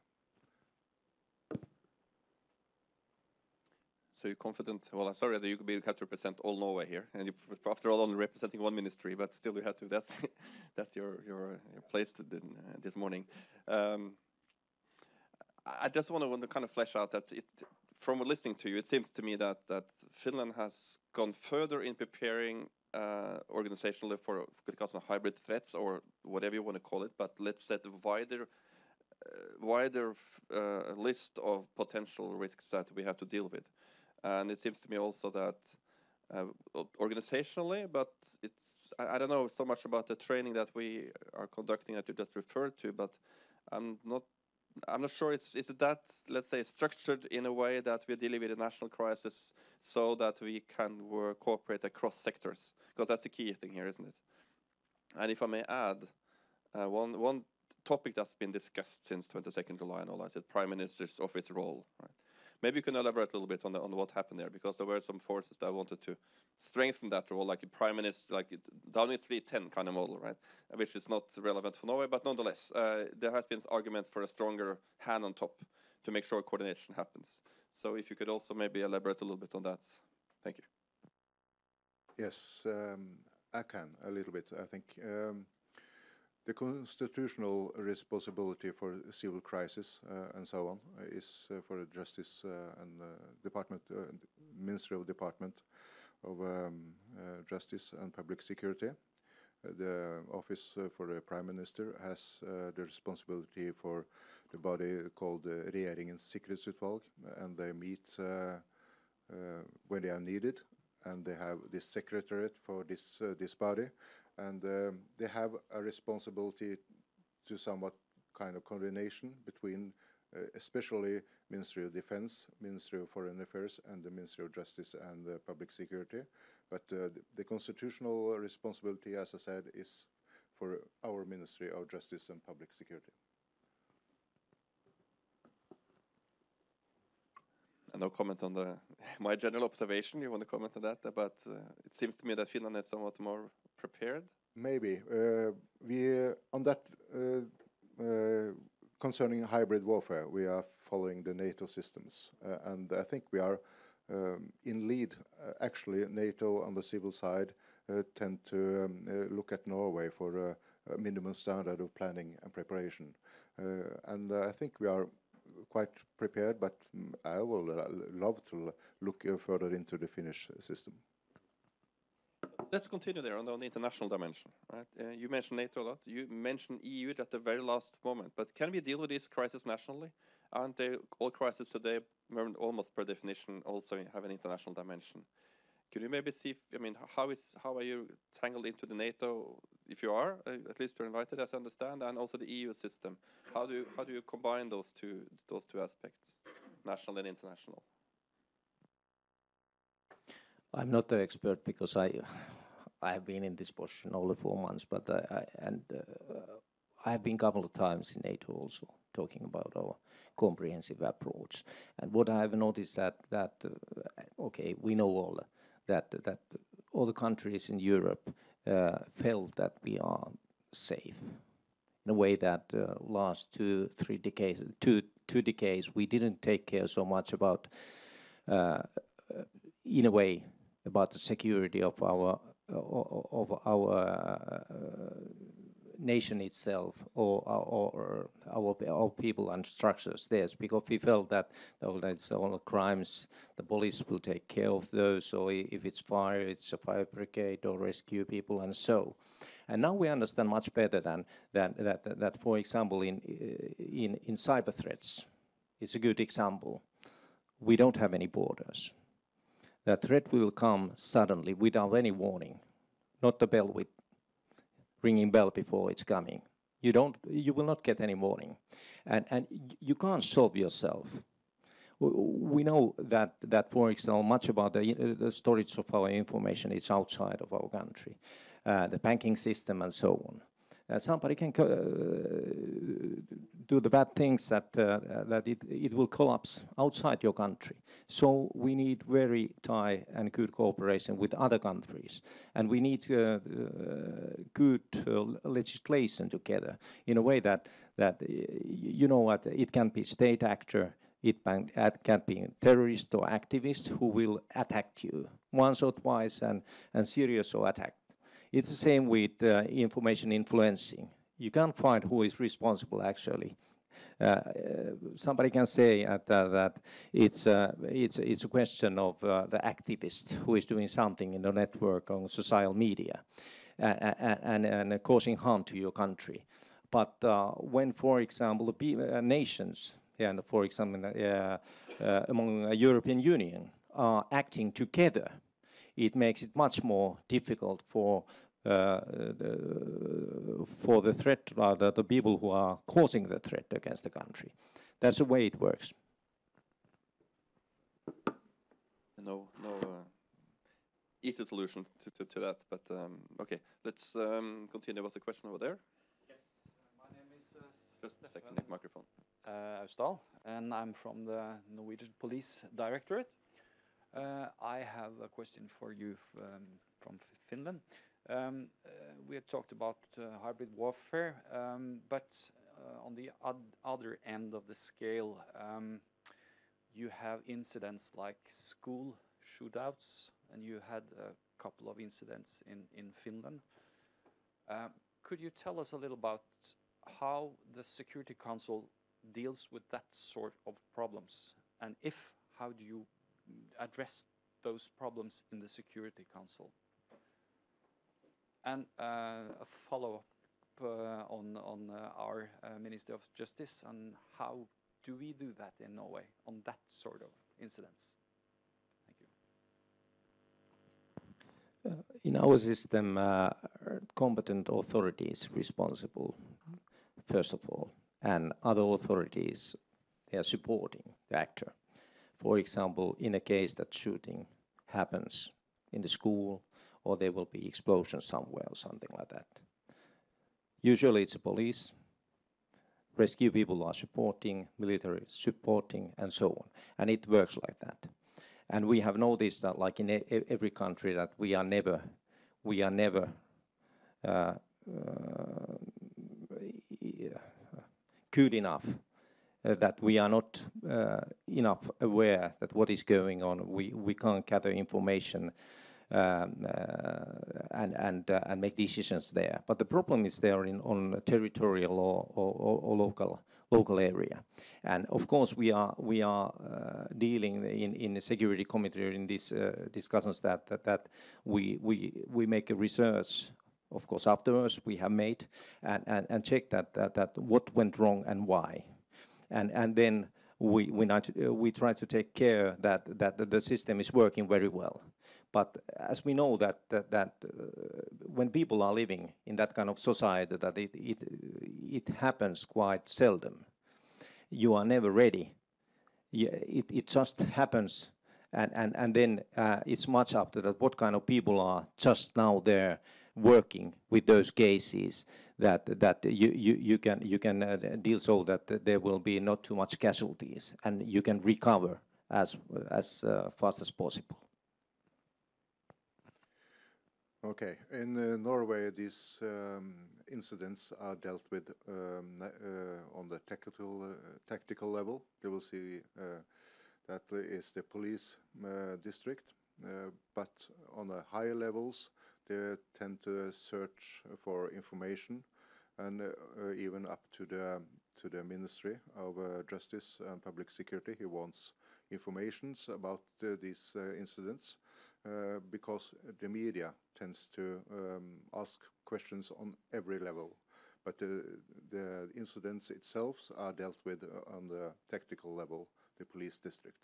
So you're confident? Well, I'm sorry that you could be have to represent all Norway here, and you, after all, only representing one ministry, but still you have to. That's that's your your, your place to, uh, this morning. Um, I just want to, want to kind of flesh out that it, from listening to you, it seems to me that that Finland has gone further in preparing uh, organizationally for of hybrid threats or whatever you want to call it. But let's set a wider uh, wider uh, list of potential risks that we have to deal with. And it seems to me also that uh, organizationally, but it's I, I, don't know so much about the training that we are conducting that you just referred to, but I'm not I'm not sure it's is it that let's say structured in a way that we're dealing with a national crisis so that we can work, cooperate across sectors because that's the key thing here, isn't it? And if I may add, uh, one one topic that's been discussed since 22nd July and all that is Prime Minister's office role. Right? Maybe you can elaborate a little bit on the, on what happened there, because there were some forces that wanted to strengthen that role, like a prime minister, like Downing Street 10 kind of model, right? Which is not relevant for Norway, but nonetheless, uh, there has been arguments for a stronger hand on top to make sure coordination happens. So if you could also maybe elaborate a little bit on that. Thank you. Yes, um, I can a little bit, I think. Um, the constitutional responsibility for civil crisis uh, and so on uh, is uh, for the Justice uh, and Department, Ministry of Department of um, Justice and Public Security. the office for the Prime Minister has the responsibility for the body called the Regjeringens Sikkerhetsutvalg, and they meet when they are needed, and they have this secretariat for this this body, and um, they have a responsibility to somewhat kind of coordination between uh, especially Ministry of Defense, Ministry of Foreign Affairs, and the Ministry of Justice and uh, Public Security. But uh, the, the, constitutional responsibility, as I said, is for our Ministry of Justice and Public Security. And no comment on the my general observation. You want to comment on that? But uh, it seems to me that Finland is somewhat more prepared? Maybe. Uh, we uh, on that uh, concerning hybrid warfare, we are following the NATO systems, and I think we are um, in lead. actually, NATO on the civil side tend to um, look at Norway for a minimum standard of planning and preparation, and I think we are quite prepared, but mm, I will love to look further into the Finnish system let's continue there on the, on the international dimension. Right? Uh, you mentioned NATO a lot. You mentioned EU at the very last moment. But can we deal with this crisis nationally? Aren't they all crises today, almost per definition, also have an international dimension? Can you maybe see, if, I mean, how is how are you tangled into the NATO? If you are, uh, at least you're invited, as I understand, and also the EU system. How do you, how do you combine those two those two aspects, national and international? I'm not the expert because I I have been in this position only four months, but I, I and uh, I have been a couple of times in NATO also talking about our comprehensive approach. And what I have noticed that that uh, okay, we know all that that all the countries in Europe uh, felt that we are safe in a way that uh, last two three decades two two decades we didn't take care so much about uh, in a way about the security of our of our uh, nation itself or, or our, our people and structures there. Because we felt that oh, all the crimes. The police will take care of those. Or if it's fire it's a fire brigade or rescue people and so. And now we understand much better than, than that, that, that for example in, in, in cyber threats it's a good example. We don't have any borders the threat will come suddenly without any warning, not the bell with ringing bell before it's coming. You don't, you will not get any warning, and and you can't solve yourself. We know that that for example, much about the, the storage of our information is outside of our country, uh, the banking system and so on. Uh, somebody can uh, do the bad things that uh, that it, it will collapse outside your country. So we need very tight and good cooperation with other countries, and we need good legislation together in a way that that you know what it can be state actor it can be terrorist or activist who will attack you once or twice and, and serious or attack it's the same with uh, information influencing. You can't find who is responsible actually. Uh, uh somebody can say uh, that it's, uh, it's, it's a question of the activist who is doing something in the network on social media and, and, and causing harm to your country. But when, for example, the nations, and for example, among the European Union, are acting together it makes it much more difficult for uh, for the threat, rather the people who are causing the threat against the country. That's the way it works. No, no uh, easy solution to, to, to that, but um, okay, let's um, continue. Was a question over there? Yes, uh, my name is uh, Just a second, microphone. Uh, Austdal, and I'm from the Norwegian Police Directorate. Uh, I have a question for you um, from Finland. Um, uh, we had talked about uh, hybrid warfare, um, but on the other end of the scale, um, you have incidents like school shootouts, and you had a couple of incidents in, in Finland. Uh, could you tell us a little about how the Security Council deals with that sort of problems? And if, how do you address those problems in the Security Council. And uh, a follow-up uh, on uh, our Ministry of Justice and how do we do that in Norway on that sort of incidents? Thank you. In our system, competent authorities responsible, first of all, and other authorities they are supporting the actor for example, in a case that shooting happens in the school or there will be explosion somewhere or something like that. Usually it's police, rescue people are supporting, military supporting, and so on. And it works like that. And we have noticed that, like in e every country, that we are never, we are never uh, uh, good enough uh, that we are not uh, enough aware that what is going on. We we can't gather information and and uh, and make decisions there. But the problem is there in on territorial or, or, or local local area. And of course, we are we are uh, dealing in in the security committee in these uh, discussions that, that that we we we make a research. Of course, afterwards we have made and, and, and check that, that that what went wrong and why and and then we we not, uh, we try to take care that that the system is working very well. But as we know that that, uh, when people are living in that kind of society, that it it happens quite seldom. You are never ready. it it just happens, and and and then uh, it's much up to that what kind of people are just now there working with those cases that that you you, you can you can uh, deal so that there will be not too much casualties and you can recover as as fast as possible. Okay, in uh, Norway, these um, incidents are dealt with um, uh, on the tactical uh, tactical level. You will see uh, that is the police district, but on the higher levels, they tend to search for information and uh, uh, even up to the to the Ministry of uh, Justice and Public Security. He wants informations about these incidents because the media tends to um, ask questions on every level. But the incidents itself are dealt with on the tactical level, the police district.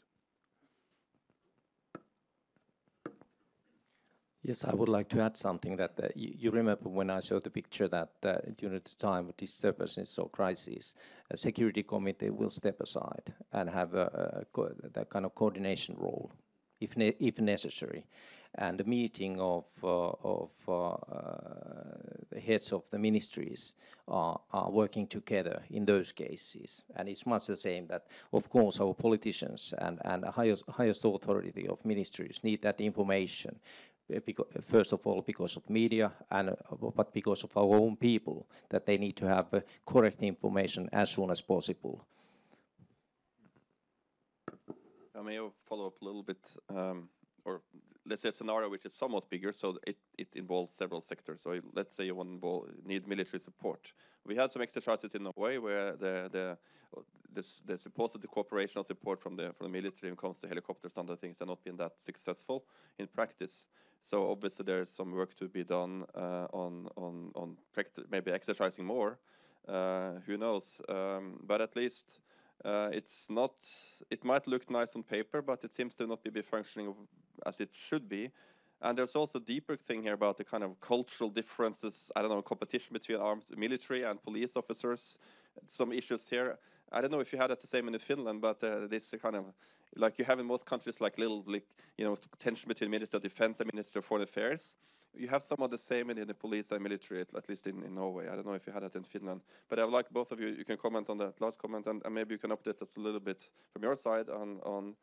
Yes, I would like to add something that uh, you, you, remember when I showed the picture that uh, during the time of disturbances or crises, a security committee will step aside and have a, a that kind of coordination role, if ne if necessary, and a meeting of uh, of uh, the heads of the ministries are, are working together in those cases, and it's much the same that of course our politicians and and the highest highest authority of ministries need that information first of all because of media and uh, but because of our own people that they need to have correct information as soon as possible. I may follow up a little bit, um, or let's say a scenario which is somewhat bigger, so it, it involves several sectors. So let's say you want involve, need military support. We had some exercises in Norway where the the the, the supposed cooperation or support from the from the military when it comes to helicopters and other things have not been that successful in practice. So obviously there's some work to be done uh, on on on maybe exercising more. Uh, who knows? Um, but at least uh, it's not. It might look nice on paper, but it seems to not be functioning as it should be. And there's also a deeper thing here about the kind of cultural differences. I don't know, competition between armed military and police officers. Some issues here. I don't know if you had that the same in Finland, but uh, this kind of like you have in most countries, like little, like you know, tension between Minister of Defense and Minister of Foreign Affairs. You have some of the same in the police and military, at least in, in Norway. I don't know if you had that in Finland, but I would like both of you. You can comment on that last comment, and, and maybe you can update us a little bit from your side on on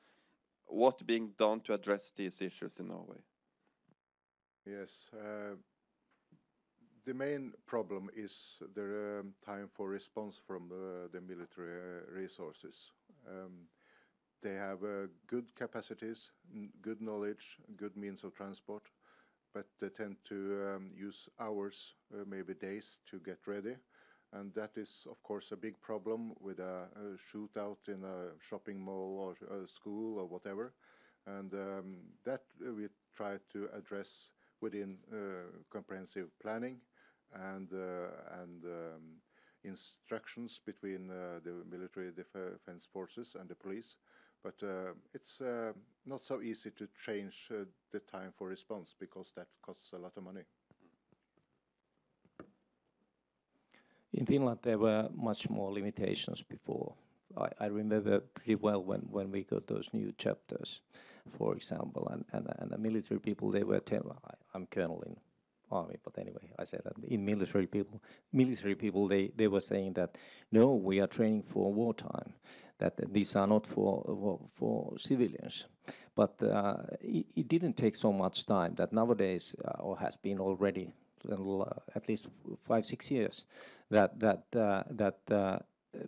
what being done to address these issues in Norway. Yes. Uh, the main problem is the um, time for response from uh, the military uh, resources. Um, they have uh, good capacities, good knowledge, good means of transport, but they tend to um, use hours, uh, maybe days, to get ready. And that is, of course, a big problem with a, a shootout in a shopping mall or a school or whatever. And um, that we try to address within uh, comprehensive planning and, uh, and um, instructions between uh, the military defense forces and the police but uh, it's uh, not so easy to change uh, the time for response because that costs a lot of money. In Finland, there were much more limitations before. I, I, remember pretty well when, when we got those new chapters, for example, and, and, and the military people, they were, ten, I, am colonel in army, but anyway, I said that in military people, military people, they, they were saying that, no, we are training for wartime that these are not for for, civilians. But uh, it, it, didn't take so much time that nowadays, uh, or has been already at least five six years, that that uh, that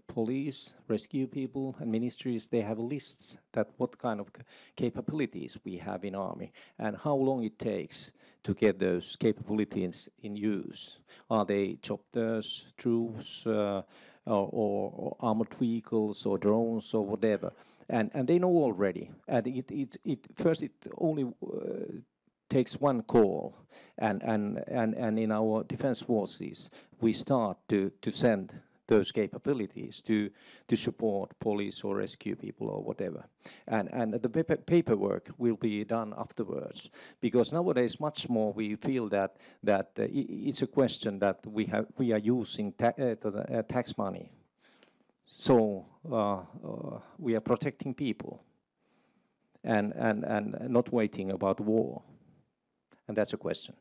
police, rescue people, and ministries, they have lists that what kind of capabilities we have in army and how long it takes to get those capabilities in use. Are they chopters, troops, uh, or, or, armored vehicles or drones or whatever. And, and they know already. And it, it, it first it only uh, takes one call. And, and, and, and in our defense forces, we start to, to send those capabilities to to support police or rescue people or whatever. And and the paper paperwork will be done afterwards because nowadays much more we feel that that uh, it's a question that we have we are using ta uh, uh, tax money. So uh, uh, we are protecting people and, and, and not waiting about war. And that's a question.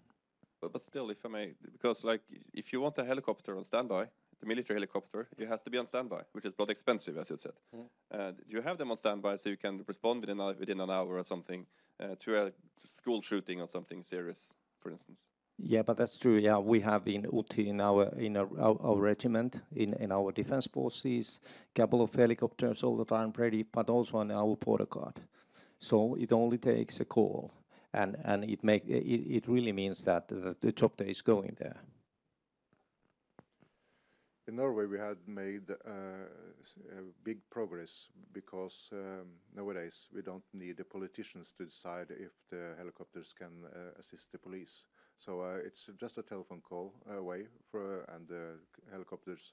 But, but still, if I may, because like if you want a helicopter on standby, the military helicopter, it has to be on standby, which is bloody expensive, as you said. Mm. Uh, you have them on standby so you can respond within a, within an hour or something uh, to a school shooting or something serious, for instance. Yeah, but that's true. Yeah, we have in Utti in our in our, our, our, regiment in in our defense forces, couple of helicopters all the time ready, but also on our border guard. So it only takes a call, and and it make it, it really means that, that the chopper is going there. In Norway, we had made uh, big progress because um, nowadays we don't need the politicians to decide if the helicopters can uh, assist the police. So uh, it's just a telephone call away, for, and the helicopters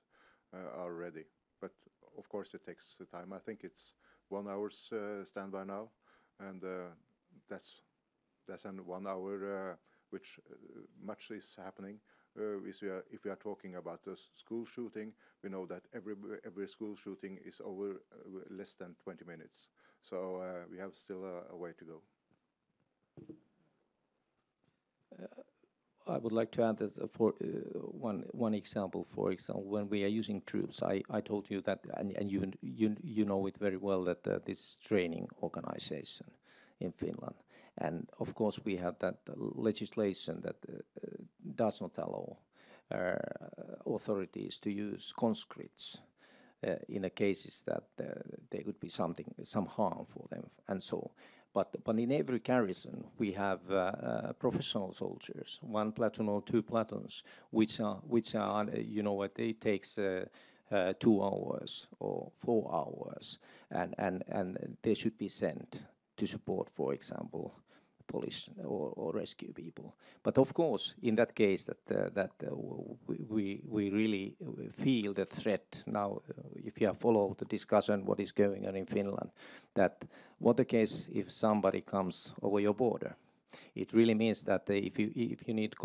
uh, are ready. But of course, it takes time. I think it's one hour's uh, standby now, and uh, that's that's an one hour uh, which uh, much is happening. Uh, if we are if we are talking about a school shooting, we know that every every school shooting is over uh, less than 20 minutes. So uh, we have still a, way to go. I would like to add this for uh, one one example. For example, when we are using troops, I, told you that, and, you know it very well that uh, this is training organization in Finland, and of course we have that legislation that uh, does not allow uh, authorities to use conscripts uh, in a cases that uh, there could be something some harm for them, and so but, but in every garrison, we have uh, uh, professional soldiers, one platoon or two platoons, which are, which are you know, what it takes uh, uh, two hours or four hours, and, and, and they should be sent to support, for example, police or, or rescue people. But of course, in that case, that uh, that uh, we we really feel the threat now. Uh, if you have followed the discussion, what is going on in Finland, that what the case if somebody comes over your border, it really means that if you if you need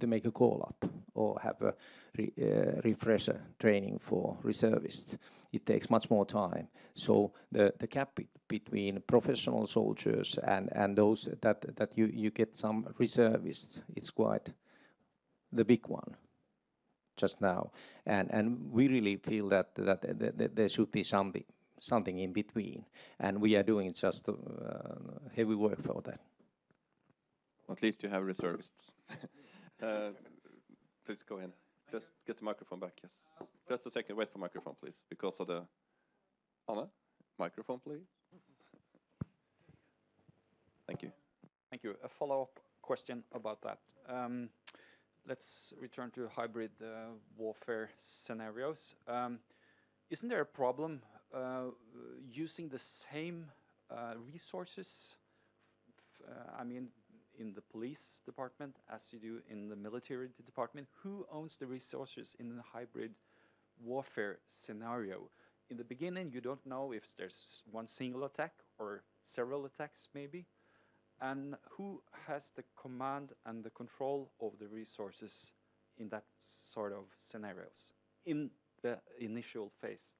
to make a call up or have a re, uh, refresher training for reservists, it takes much more time. So the the gap between professional soldiers and and those that that you you get some reservists, it's quite the big one just now, and and we really feel that that, that, that there should be something something in between, and we are doing just uh, heavy work for that. At least you have reservists. uh, please go ahead. Just get the microphone back. Yes. Just a second. Wait for microphone, please, because of the Anna. Microphone, please. Thank you. Thank you. A follow-up question about that. Um, let's return to hybrid uh, warfare scenarios. Um, isn't there a problem uh, using the same uh, resources? Uh, I mean, in the police department as you do in the military department? Who owns the resources in the hybrid warfare scenario? In the beginning, you don't know if there's one single attack or several attacks, maybe. And who has the command and the control of the resources in that sort of scenarios in the initial phase?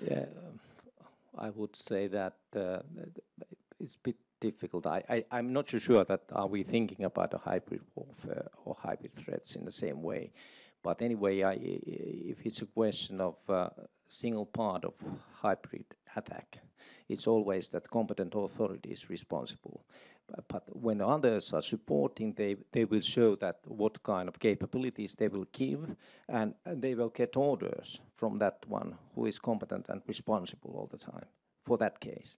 Yeah, I would say that uh, it's a bit difficult. I'm not so sure that are we thinking about a hybrid warfare or hybrid threats in the same way. But anyway, I, if it's a question of uh, single part of hybrid attack, it's always that competent authority is responsible. But when others are supporting, they, they will show that what kind of capabilities they will give, and, and they will get orders from that one who is competent and responsible all the time for that case.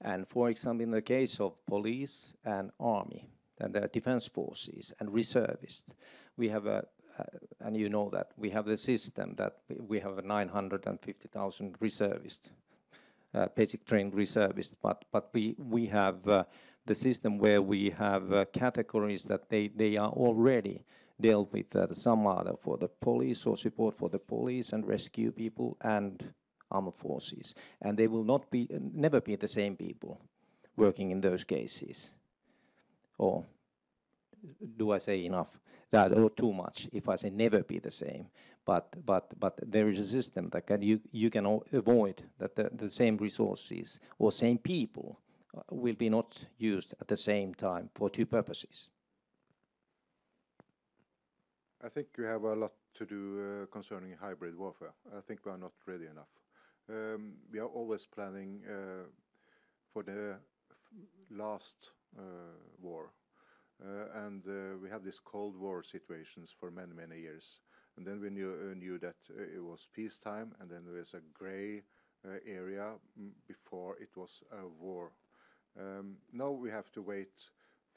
And for example, in the case of police and army, and the defense forces and reservists, we have a, uh, and you know that we have the system that we have 950,000 reservists, uh, basic trained reservists, but but we we have uh, the system where we have uh, categories that they, they are already dealt with uh, some other for the police or support for the police and rescue people and armed forces. And they will not be, never be the same people working in those cases. Or do I say enough? That or too much if I say never be the same. But but but there is a system that can you you can avoid that the, the same resources or same people uh, will be not used at the same time for two purposes. I think we have a lot to do uh, concerning hybrid warfare. I think we are not ready enough. Um, we are always planning uh, for the last uh, war. And we have these Cold War situations for many, many years. And then we knew, knew that it was peacetime, and then there was a gray area before it was a war. Um, now we have to wait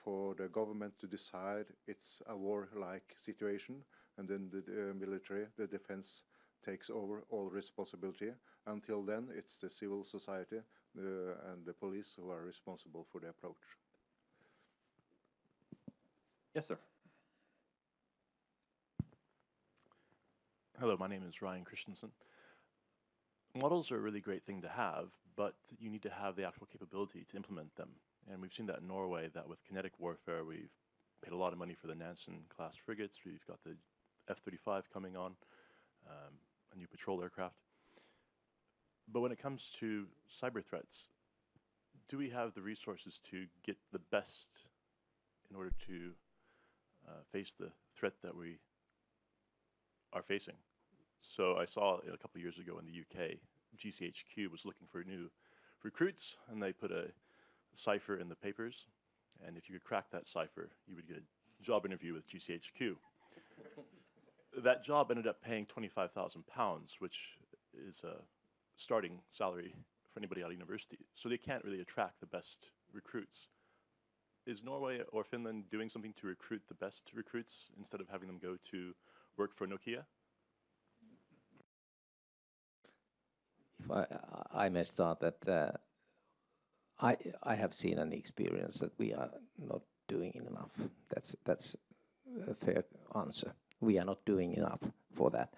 for the government to decide it's a war-like situation, and then the uh, military, the defense, takes over all responsibility. Until then, it's the civil society uh, and the police who are responsible for the approach. Yes, sir. Hello, my name is Ryan Christensen. Models are a really great thing to have, but you need to have the actual capability to implement them. And we've seen that in Norway, that with kinetic warfare, we've paid a lot of money for the Nansen class frigates. We've got the F-35 coming on, um, a new patrol aircraft. But when it comes to cyber threats, do we have the resources to get the best in order to uh, face the threat that we are facing? So I saw a couple of years ago in the UK, GCHQ was looking for new recruits, and they put a cipher in the papers. And if you could crack that cipher, you would get a job interview with GCHQ. that job ended up paying 25,000 pounds, which is a starting salary for anybody out of university. So they can't really attract the best recruits. Is Norway or Finland doing something to recruit the best recruits instead of having them go to work for Nokia? If I, I may start that uh, I I have seen an experience that we are not doing enough. That's that's a fair answer. We are not doing enough for that.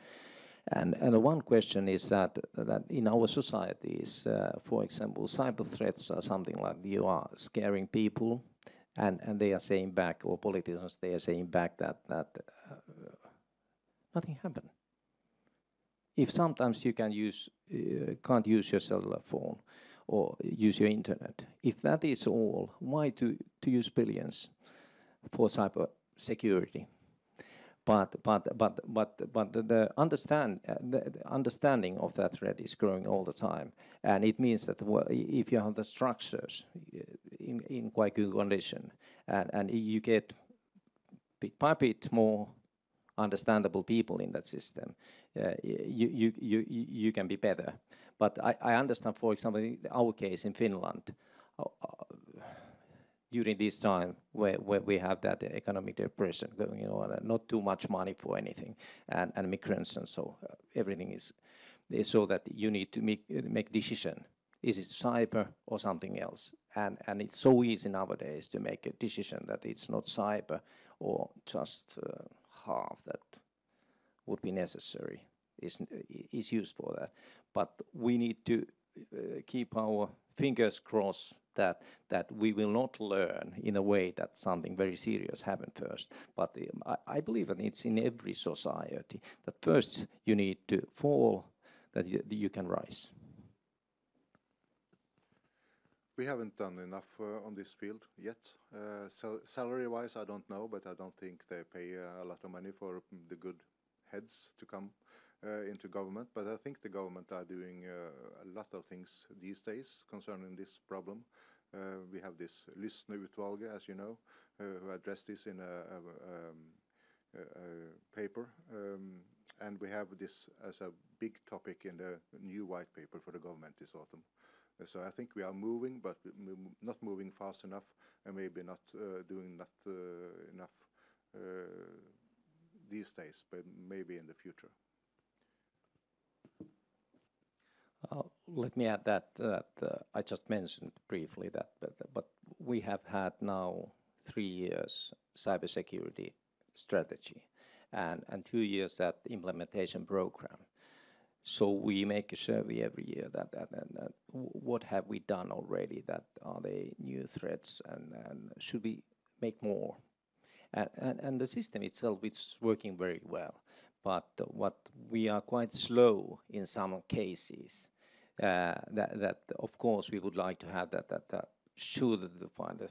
And and one question is that that in our societies, uh, for example, cyber threats are something like you are scaring people, and and they are saying back, or politicians they are saying back that that uh, nothing happened. If sometimes you can use uh, can't use your cellular phone, or use your internet. If that is all, why to, to use billions for cyber security? But but but but but the understand uh, the, the understanding of that threat is growing all the time, and it means that if you have the structures uh, in in quite good condition, and and you get bit by bit more understandable people in that system, uh, you, you you you can be better. But I, understand, for example, in our case in Finland, uh, uh, during this time where, we have that economic depression going on, and not too much money for anything, and, migrants, and so uh, everything is, so that you need to make decision. Is it cyber or something else? And it's so easy nowadays to make a decision that it's not cyber or just uh, half that would be necessary is used for that but we need to uh, keep our fingers crossed that that we will not learn in a way that something very serious happened first. But um, I, believe that it's in every society that first you need to fall, that you, can rise. We haven't done enough uh, on this field yet. Uh, salary-wise, I don't know, but I don't think they pay a lot of money for the good heads to come into government, but I think the government are doing uh, a lot of things these days concerning this problem. Uh, we have this Lysne-utvalget, as you know, who addressed this in a, a, um, a, a paper. Um, and we have this as a big topic in the new white paper for the government this autumn. Uh, so I think we are moving, but not moving fast enough, and maybe not uh, doing not uh, enough these days, but maybe in the future. Uh, let me add that uh, I just mentioned briefly that, but, we have had now three years cybersecurity strategy, and two years that implementation program. So we make a survey every year that, what have we done already? That are they new threats, and, should we make more? And, the system itself is working very well, but what we are quite slow in some cases. Uh, that, that of course we would like to have that that, that should find a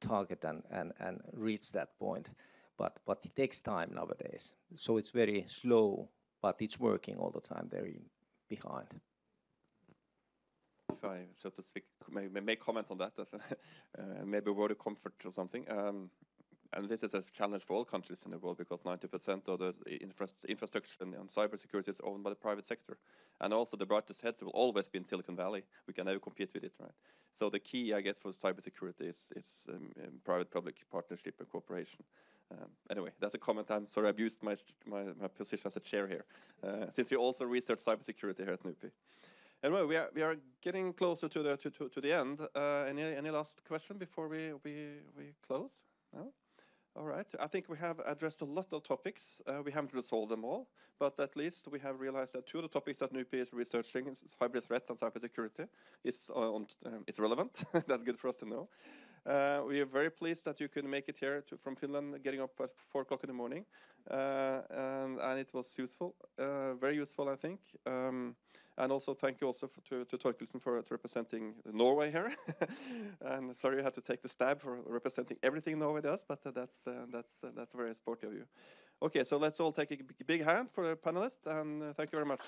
target and, reach that point, but but it takes time nowadays. So it's very slow but it's working all the time in behind. If I, so to speak, may, comment on that, as uh, maybe a word of comfort or something. And this is a challenge for all countries in the world because 90% of the infra infrastructure and, and cybersecurity is owned by the private sector. And also the brightest heads will always be in Silicon Valley. We can never compete with it, right? So the key, I guess, for cybersecurity is, is um, um, private-public partnership and cooperation. Um, anyway, that's a comment. I'm sorry, I abused my, my, my position as a chair here, uh, since you also research cybersecurity here at NUPI. Anyway, we are we are getting closer to the to, to, to the end. Uh, any any last question before we we we close? No. All right. I think we have addressed a lot of topics. Uh, we haven't resolved them all, but at least we have realized that two of the topics that NUPI is researching is hybrid threats and cybersecurity. Is on um, it's relevant. That's good for us to know. Uh, we are very pleased that you could make it here to, from Finland, getting up at four o'clock in the morning, uh, and, and, it was useful, uh, very useful, I think. Um, and also thank you also for, to, to Torkildsen for representing Norway here. and sorry you had to take the stab for representing everything Norway does, but that's uh, that's uh, that's very sporty of you. Okay, so let's all take a big hand for the panelists, and uh, thank you very much.